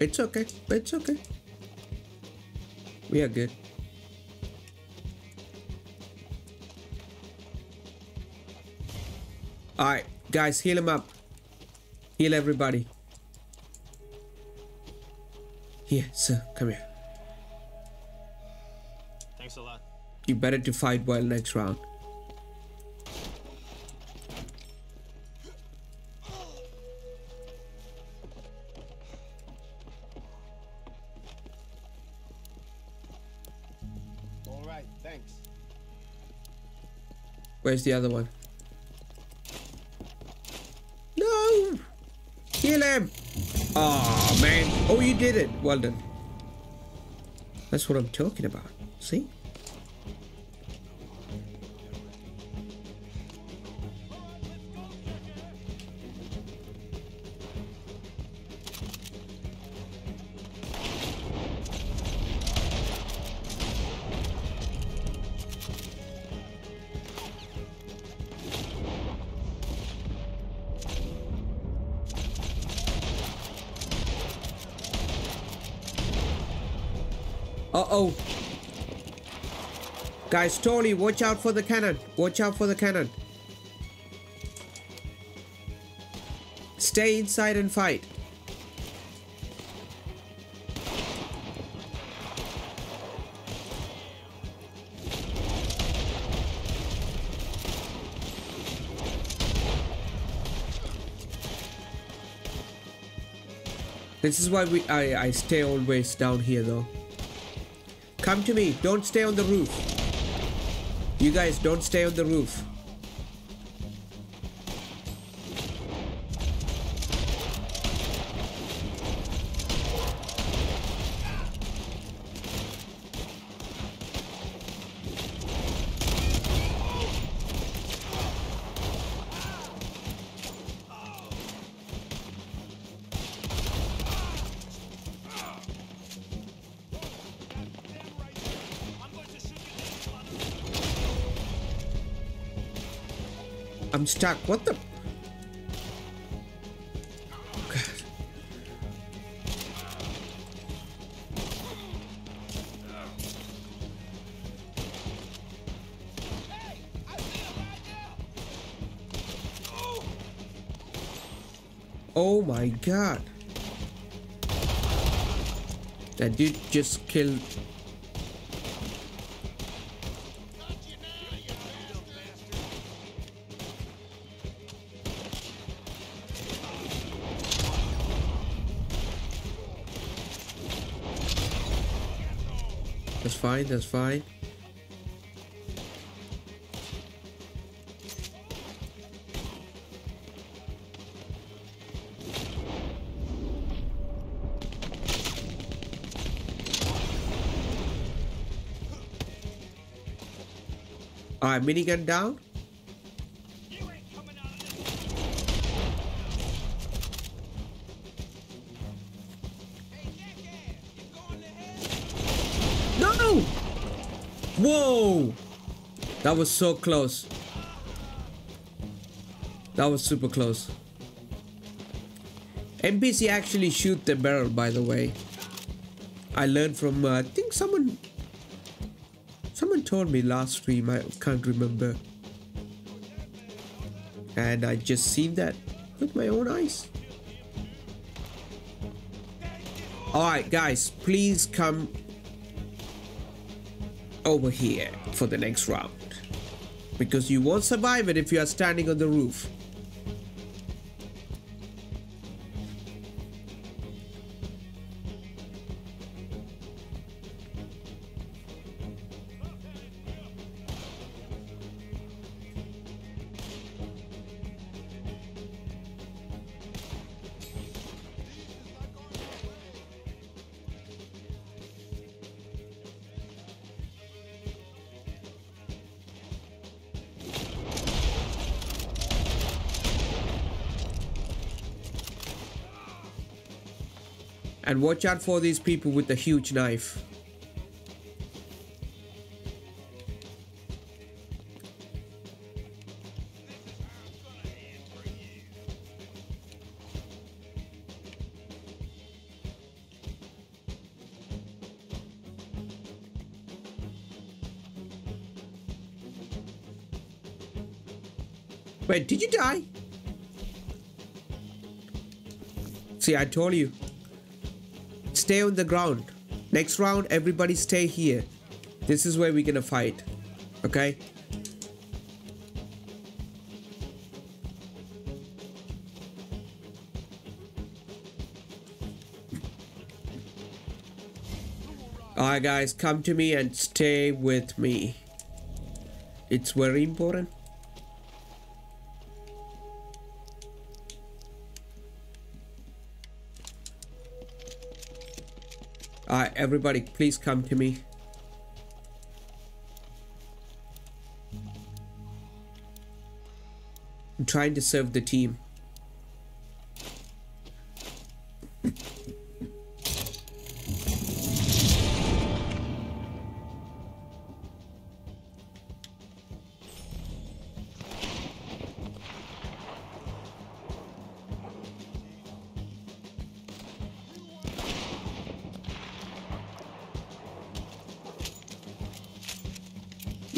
It's okay. It's okay. We are good. Alright, guys, heal him up. Heal everybody. Here, sir, come here. You better to fight well next round. All right, thanks. Where's the other one? No! Kill him! Oh man. Oh, you did it. Well done. That's what I'm talking about. See? Guys, Tony, watch out for the cannon. Watch out for the cannon. Stay inside and fight. This is why we I, I stay always down here though. Come to me. Don't stay on the roof. You guys, don't stay on the roof. Stuck. What the? God. Oh my god. That dude just killed fine, that's fine. Alright, minigun down. That was so close. That was super close. NPC actually shoot the barrel, by the way. I learned from, uh, I think someone... Someone told me last stream, I can't remember. And I just seen that with my own eyes. Alright guys, please come over here for the next round. Because you won't survive it if you are standing on the roof. And watch out for these people with the huge knife. Wait, did you die? See, I told you. Stay on the ground. Next round, everybody stay here. This is where we're gonna fight. Okay? Alright guys, come to me and stay with me. It's very important. Everybody, please come to me. I'm trying to serve the team.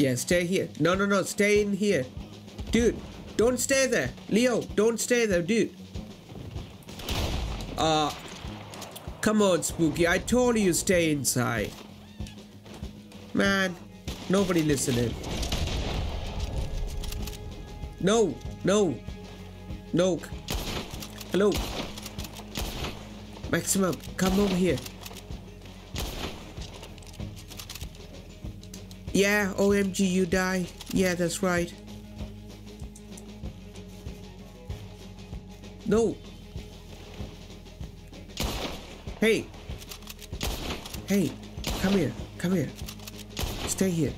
Yeah, stay here. No, no, no, stay in here. Dude, don't stay there. Leo, don't stay there, dude. Uh, come on, Spooky. I told you stay inside. Man, nobody listening. No, no, no. Hello. Maximum, come over here. Yeah, OMG, you die. Yeah, that's right. No. Hey. Hey, come here. Come here. Stay here.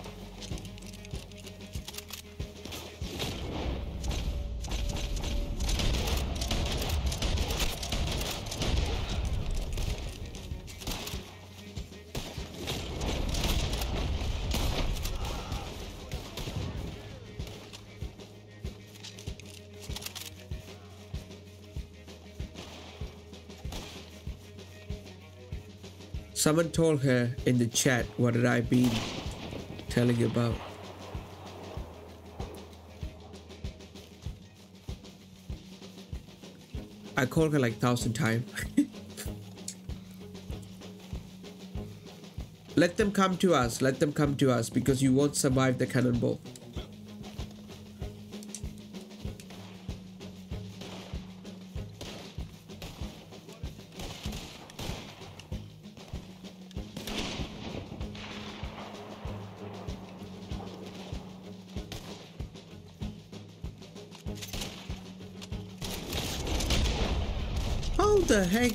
Someone told her in the chat what had I been telling you about. I called her like thousand times. Let them come to us. Let them come to us because you won't survive the cannonball.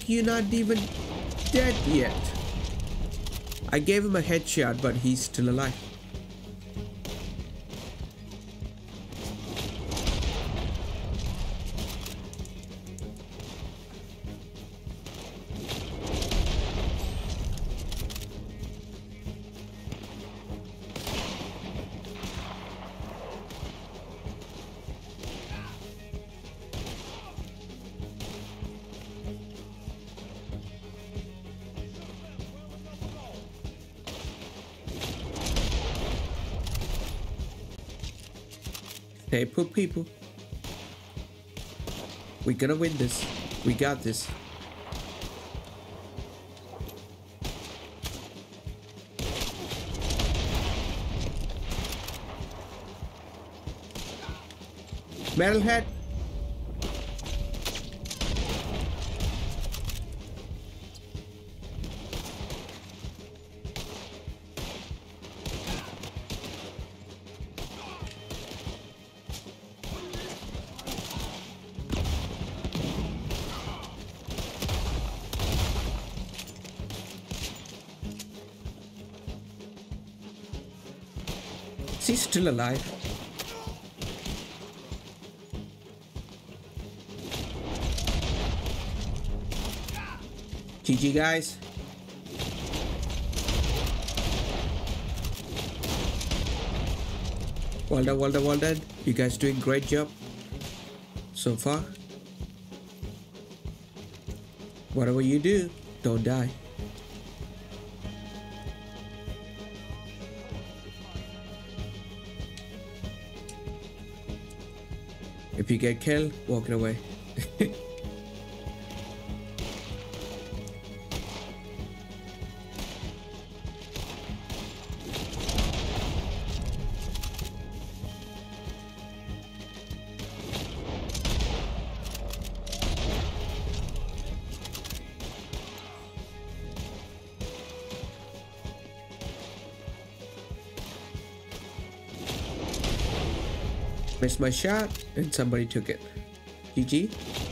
Heck not even dead yet? I gave him a headshot, but he's still alive. We're gonna win this. We got this. Metalhead still alive? GG guys. Well done, well done, well done. You guys doing great job so far. Whatever you do, don't die. If you get killed, walking away. Missed my shot and somebody took it. GG.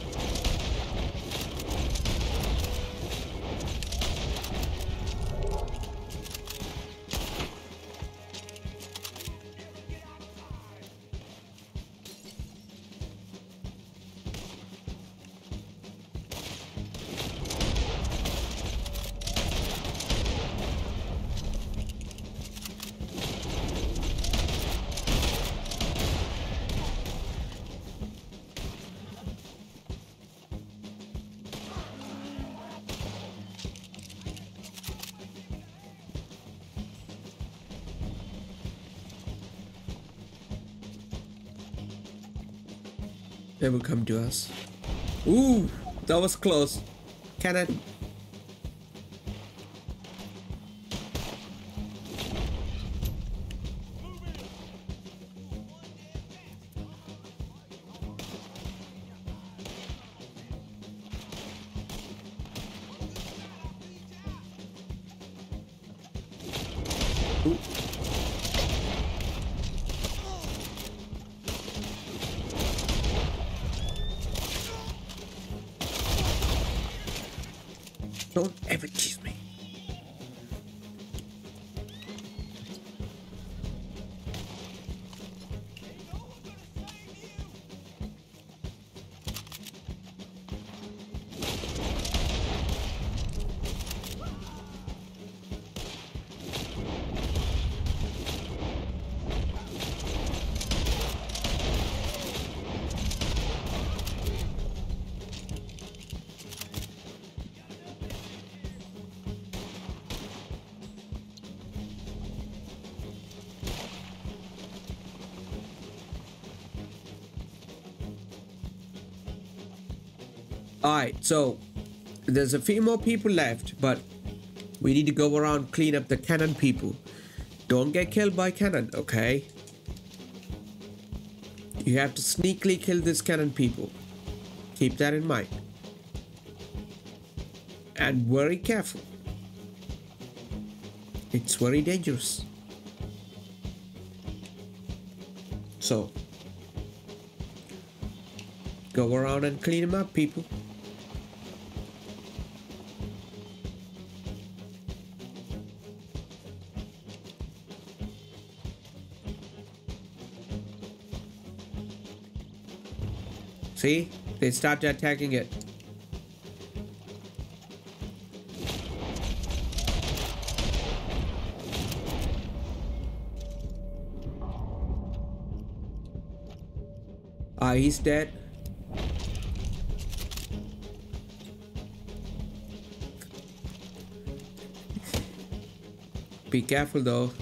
Will come to us. Ooh, that was close. Ooh. Alright, so there's a few more people left, but we need to go around clean up the cannon people. Don't get killed by cannon, okay? You have to sneakily kill this cannon people. Keep that in mind. And very careful. It's very dangerous. So, go around and clean them up, people. See? They stopped attacking it. Ah, he's dead. Be careful though.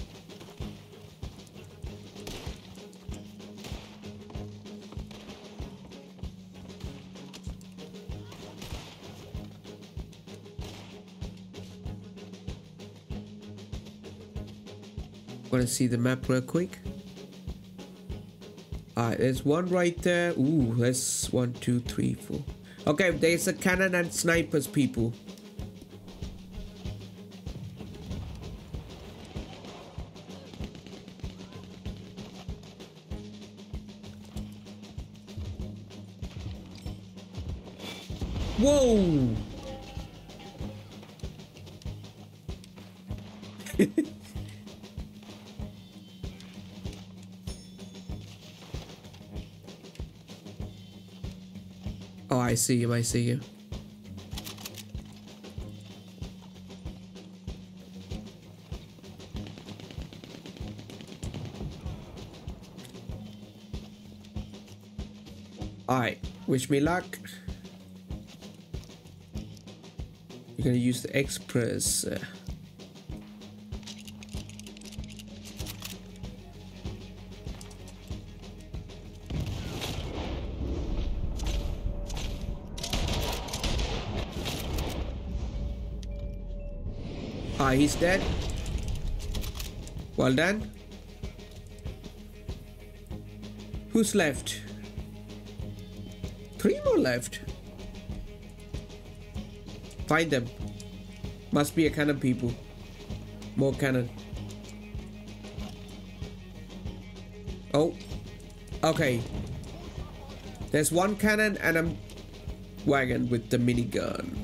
Want to see the map real quick? Alright, there's one right there. Ooh, there's one, two, three, four. Okay, there's a cannon and snipers, people. See him, I see him. Alright, wish me luck. You're gonna use the express. Uh, he's dead. Well done. Who's left? Three more left. Find them. Must be a cannon, people. More cannon. Oh. Okay. There's one cannon and a wagon with the minigun.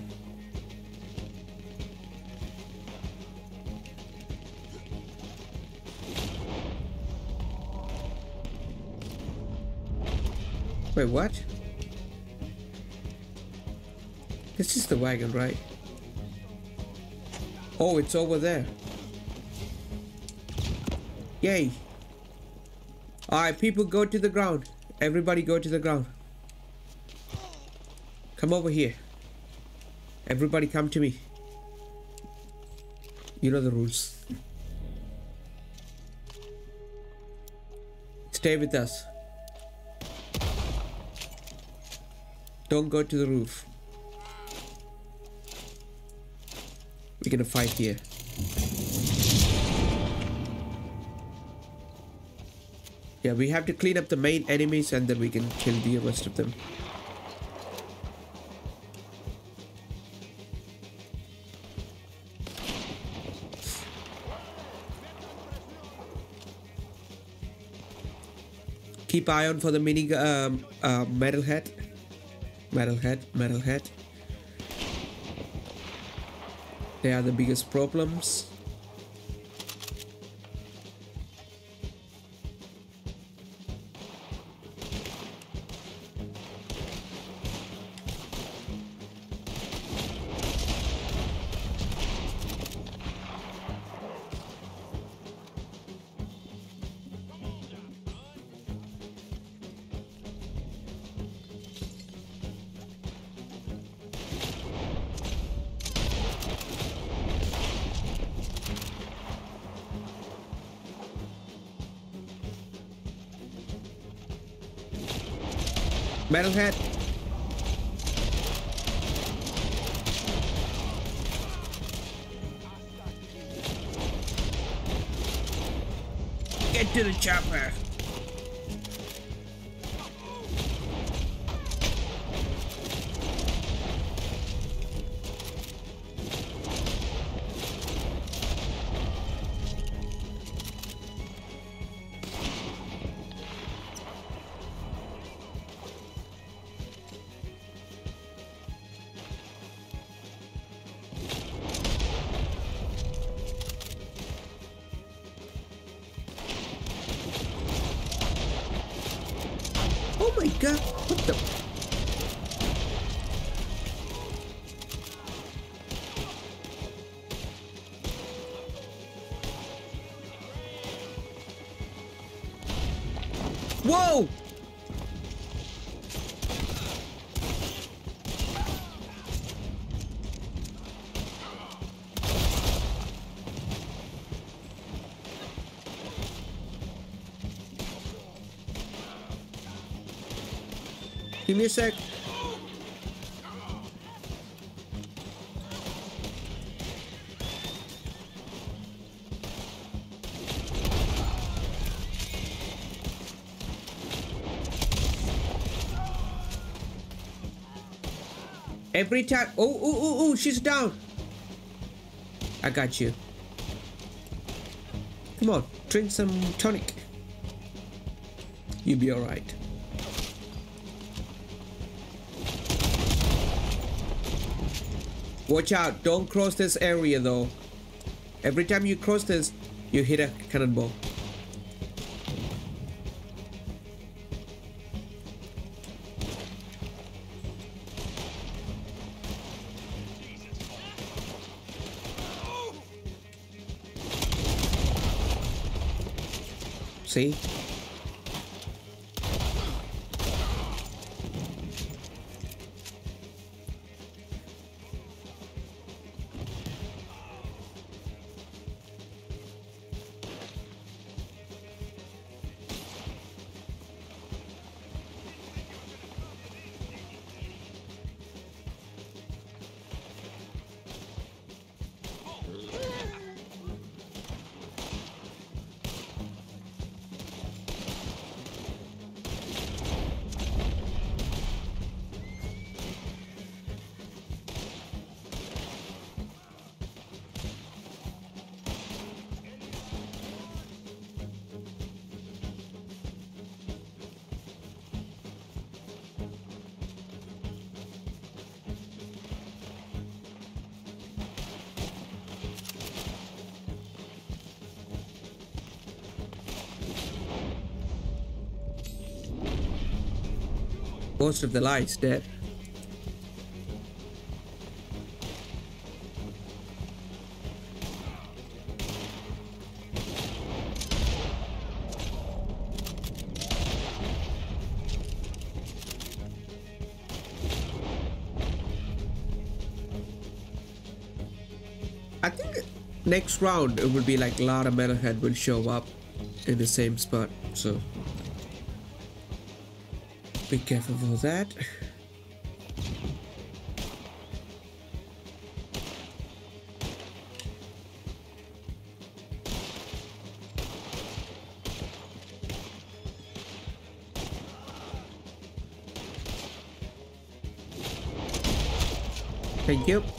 Wait, what? This is the wagon, right? Oh, it's over there. Yay. Alright, people go to the ground. Everybody go to the ground. Come over here. Everybody come to me. You know the rules. Stay with us. Don't go to the roof. We're gonna fight here. Yeah, we have to clean up the main enemies and then we can kill the rest of them. Keep eye on for the mini um, uh, metal head. Metal head, metal head. They are the biggest problems. Metalhead. Get to the chopper. What the? me a sec. Every time. Oh, oh, oh, oh, she's down. I got you. Come on, drink some tonic. You'll be alright. Watch out, don't cross this area though. Every time you cross this, you hit a cannonball. See? Most of the light's dead. I think next round it will be like a lot of metalhead will show up in the same spot, so be careful for that. Thank you.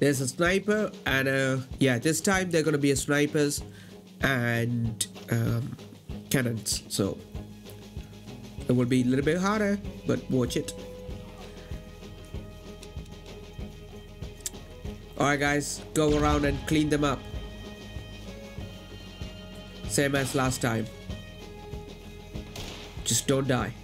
There's a sniper and uh, yeah, this time they're gonna be a snipers and um, cannons. So it will be a little bit harder, but watch it. Alright guys, go around and clean them up. Same as last time. Just don't die.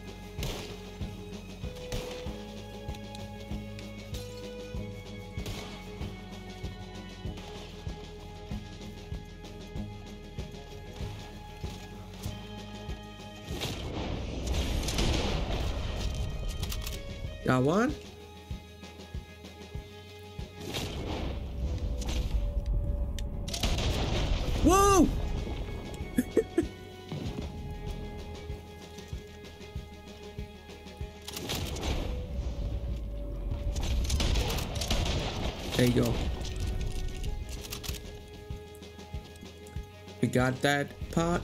Got one? Whoa! there you go. We got that part.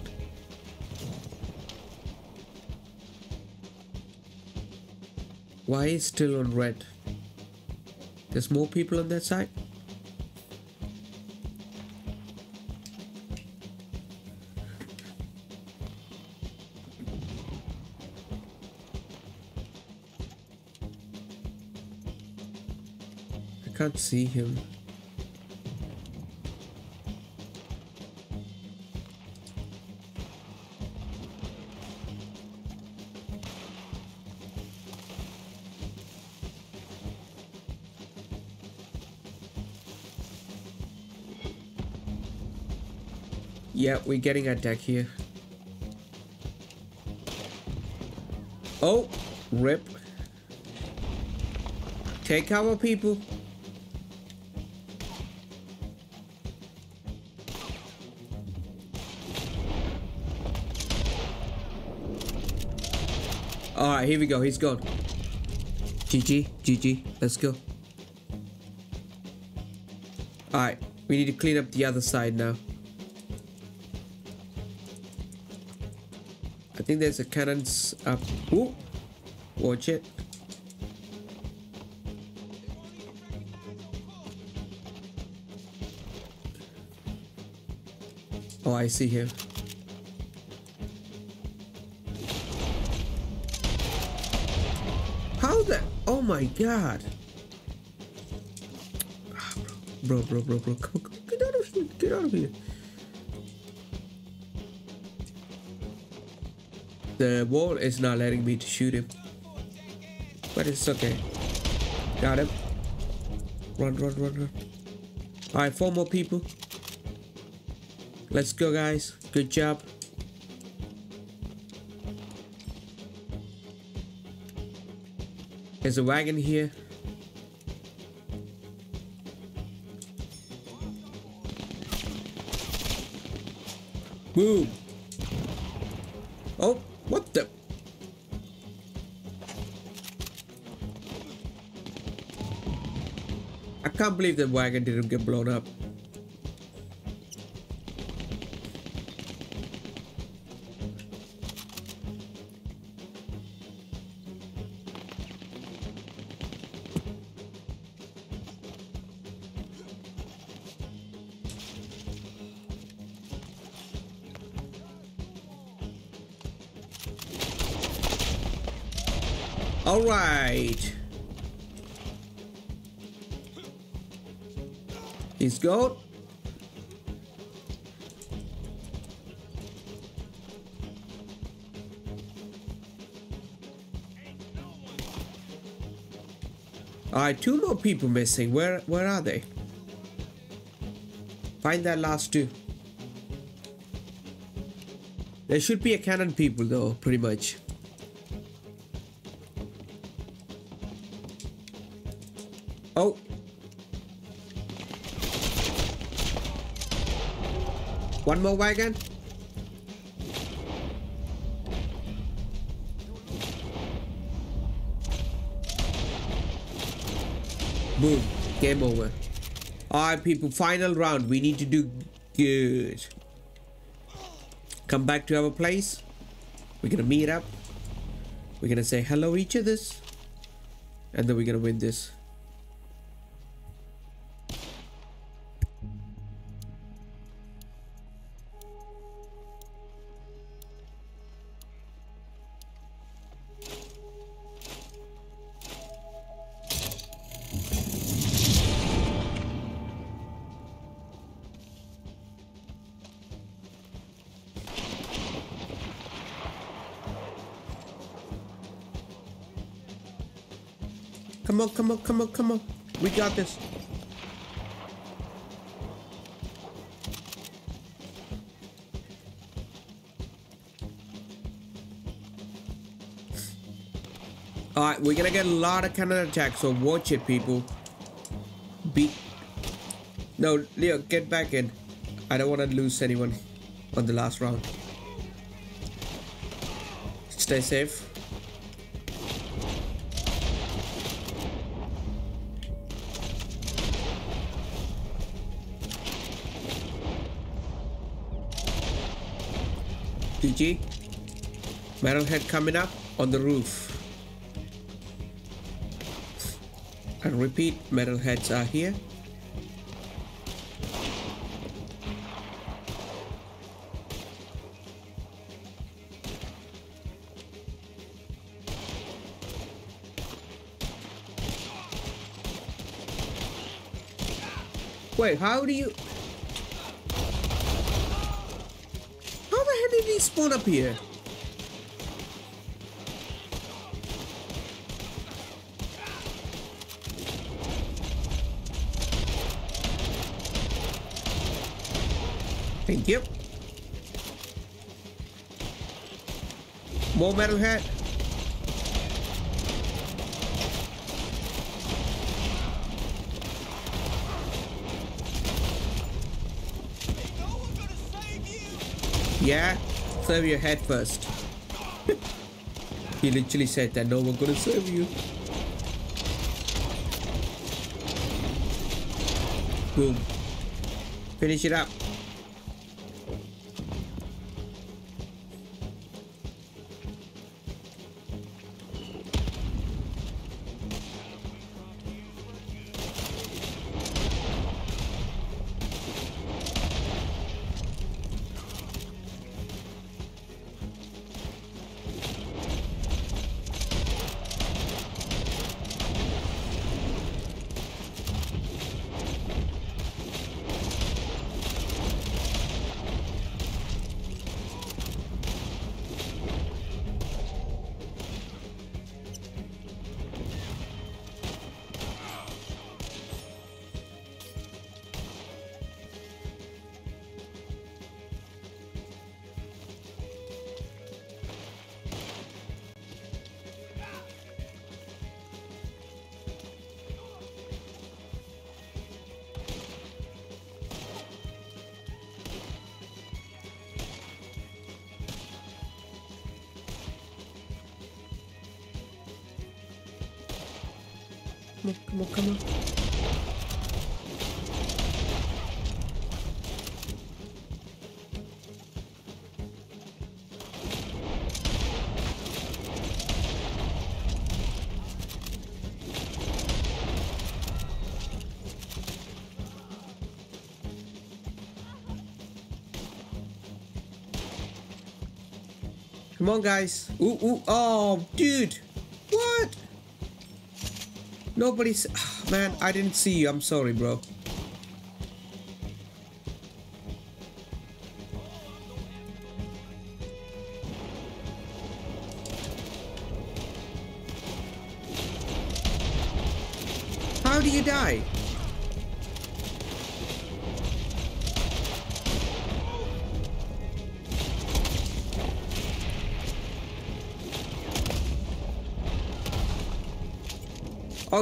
Why is still on red? There's more people on that side? I can't see him. Yeah, we're getting a deck here. Oh, rip. Take cover, people. Alright, here we go. He's gone. GG, GG. Let's go. Alright, we need to clean up the other side now. Think there's a cannons up. Ooh! Watch it. Oh, I see him. How the? Oh my god! Ah, Bro, bro, bro, bro, come on, come on, get out of here! Get out of here! The wall is not letting me to shoot him, but it's okay. Got him. Run, run, run, run! All right, four more people. Let's go, guys. Good job. There's a wagon here. Believe the wagon didn't get blown up. He's gone. All right, two more people missing. Where where are they? Find that last two. There should be a cannon people though, pretty much. One more wagon. Boom. Game over. Alright, people. Final round. We need to do good. Come back to our place. We're gonna meet up. We're gonna say hello each other's. And then we're gonna win this. On, come on, come on, come on. We got this. Alright, we're gonna get a lot of cannon attacks, so watch it, people. Be. No, Leo, get back in. I don't want to lose anyone on the last round. Stay safe. GG. Metalhead coming up on the roof. And repeat, metalheads are here. Wait, how do you... spawn up here? Thank you. More metal hat. Yeah. Serve your head first. he literally said that no one gonna serve you. Boom. Finish it up. Come on, come on, come on. Come on, guys. Ooh, ooh. Oh, dude. Nobody's. Man, I didn't see you. I'm sorry, bro.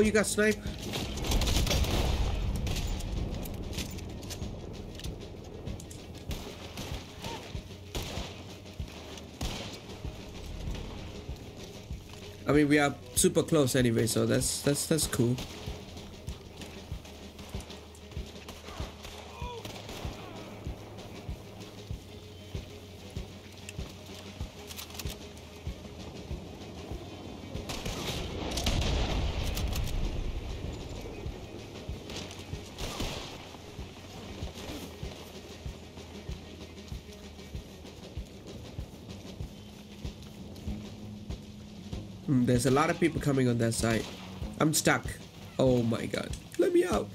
Oh, you got sniped? I mean, we are super close anyway, so that's that's that's cool. There's a lot of people coming on that side. I'm stuck. Oh my god. Let me out.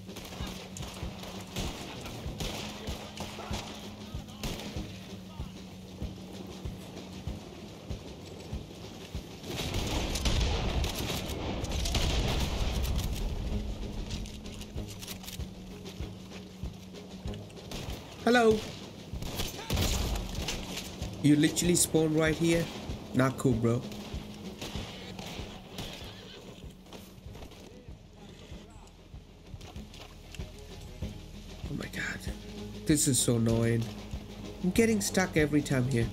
Hello. You literally spawn right here? Not cool, bro. This is so annoying. I'm getting stuck every time here.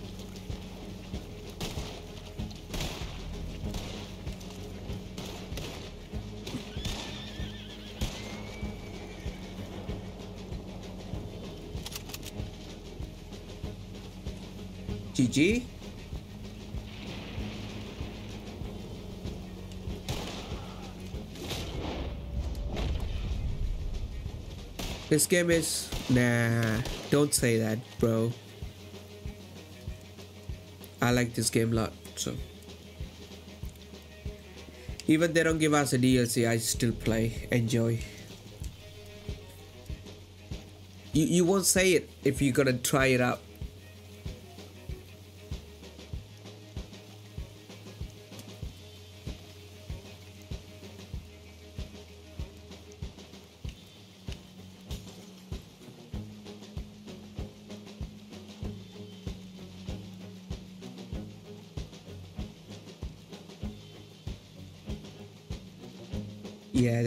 This game is nah. Don't say that, bro. I like this game a lot, so even they don't give us a DLC, I still play, enjoy. You you won't say it if you're gonna try it out.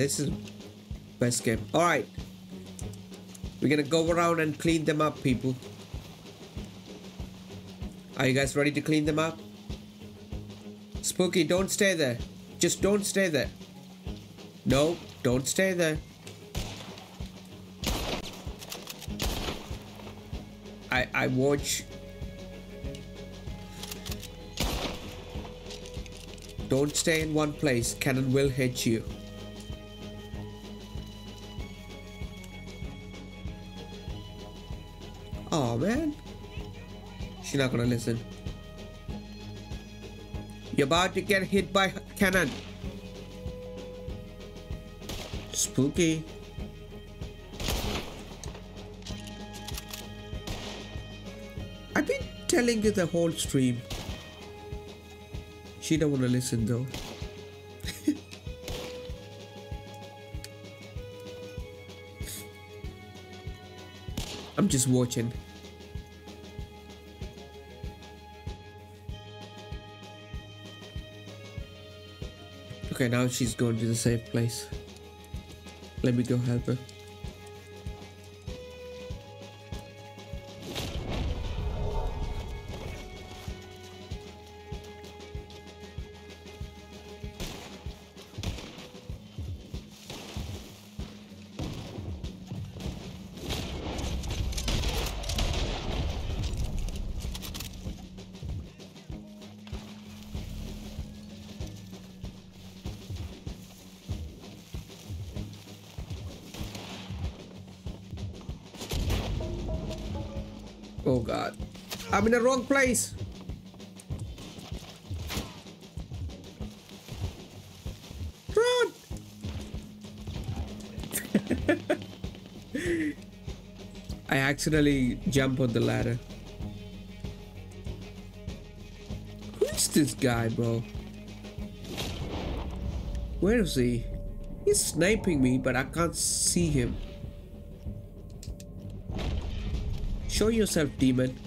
This is best game. All right, we're gonna go around and clean them up, people. Are you guys ready to clean them up? Spooky, don't stay there. Just don't stay there. No, don't stay there. I I watch. Don't stay in one place. Cannon will hit you. Oh man. She's not gonna listen. You're about to get hit by cannon. Spooky. I've been telling you the whole stream. She don't wanna listen though. I'm just watching. Okay, now she's going to the safe place. Let me go help her. Wrong. Run! I accidentally jump on the ladder. Who is this guy, bro? Where is he? He's sniping me, but I can't see him. Show yourself, demon.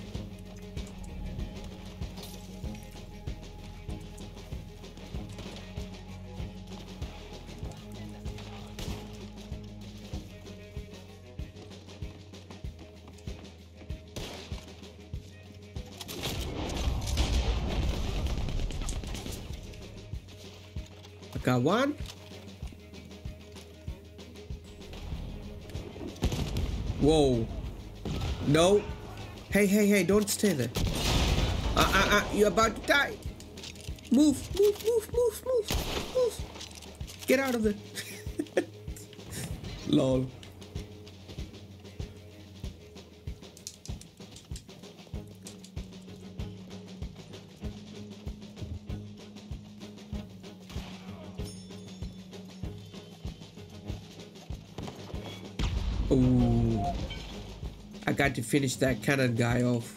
Got one. Whoa. No. Hey, hey, hey, don't stay there. Uh, uh, uh, you're about to die. Move, move, move, move, move, move. Get out of there. Lol. Got to finish that cannon guy off.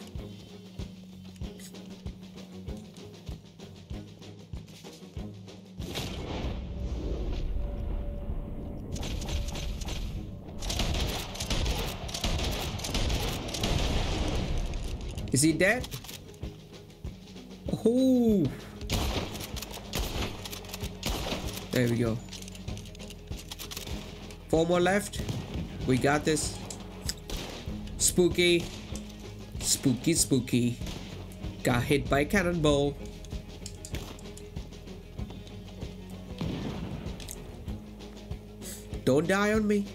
Is he dead? Oh. There we go. Four more left. We got this. Spooky. Spooky, spooky. Got hit by a cannonball. Don't die on me.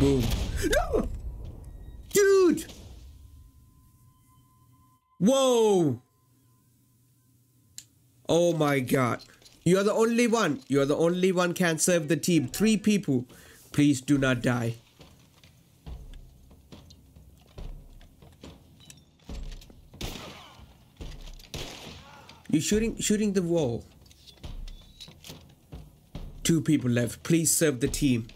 Boom. No! Dude! Whoa! Oh my god. You are the only one. You are the only one can serve the team. Three people. Please do not die. You shooting shooting the wall. Two people left. Please serve the team.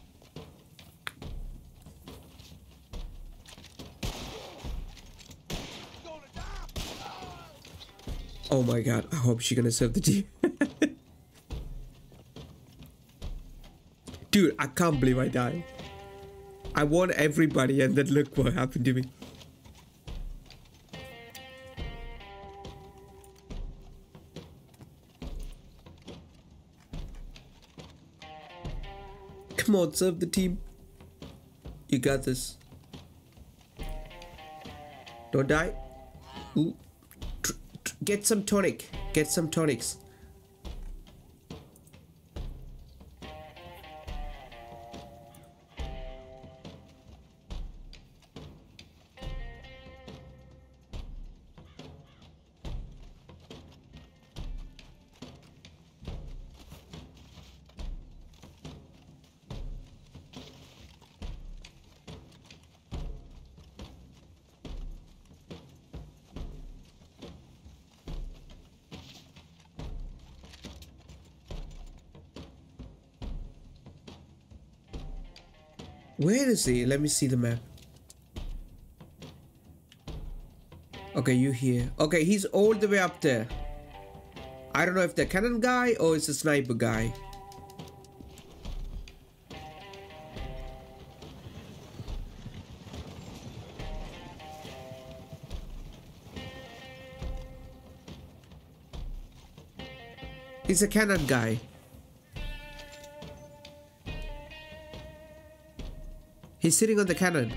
Oh my god, I hope she's gonna serve the team. Dude, I can't believe I died. I won everybody and then look what happened to me. Come on, serve the team. You got this. Don't die. Ooh. Get some tonic. Get some tonics. Is he? Let me see the map. Okay, you here. Okay, he's all the way up there. I don't know if the cannon guy or it's a sniper guy. He's a cannon guy. He's sitting on the cannon.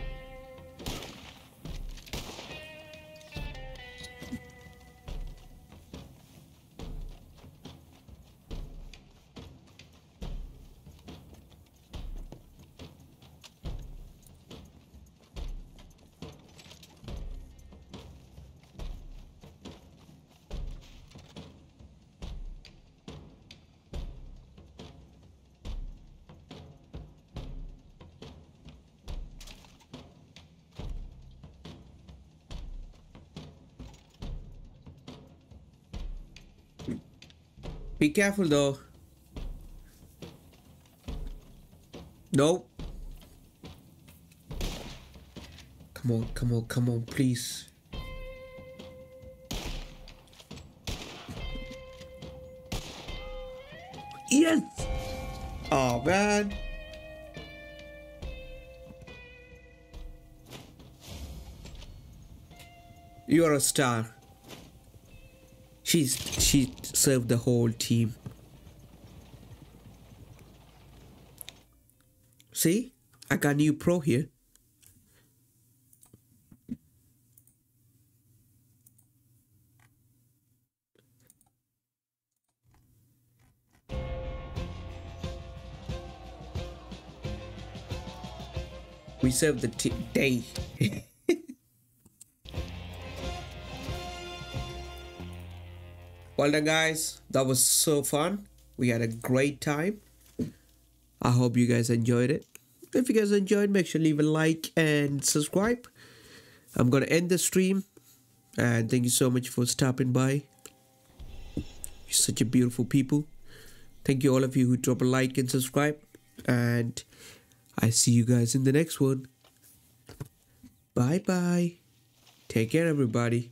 Be careful though. No. Come on, come on, come on, please. Yes! Oh man. You're a star. She's she served the whole team. See? I got new pro here. We served the t- day. Well done, guys. That was so fun. We had a great time. I hope you guys enjoyed it. If you guys enjoyed, make sure to leave a like and subscribe. I'm going to end the stream. And thank you so much for stopping by. You're such a beautiful people. Thank you all of you who drop a like and subscribe. And I see you guys in the next one. Bye bye. Take care, everybody.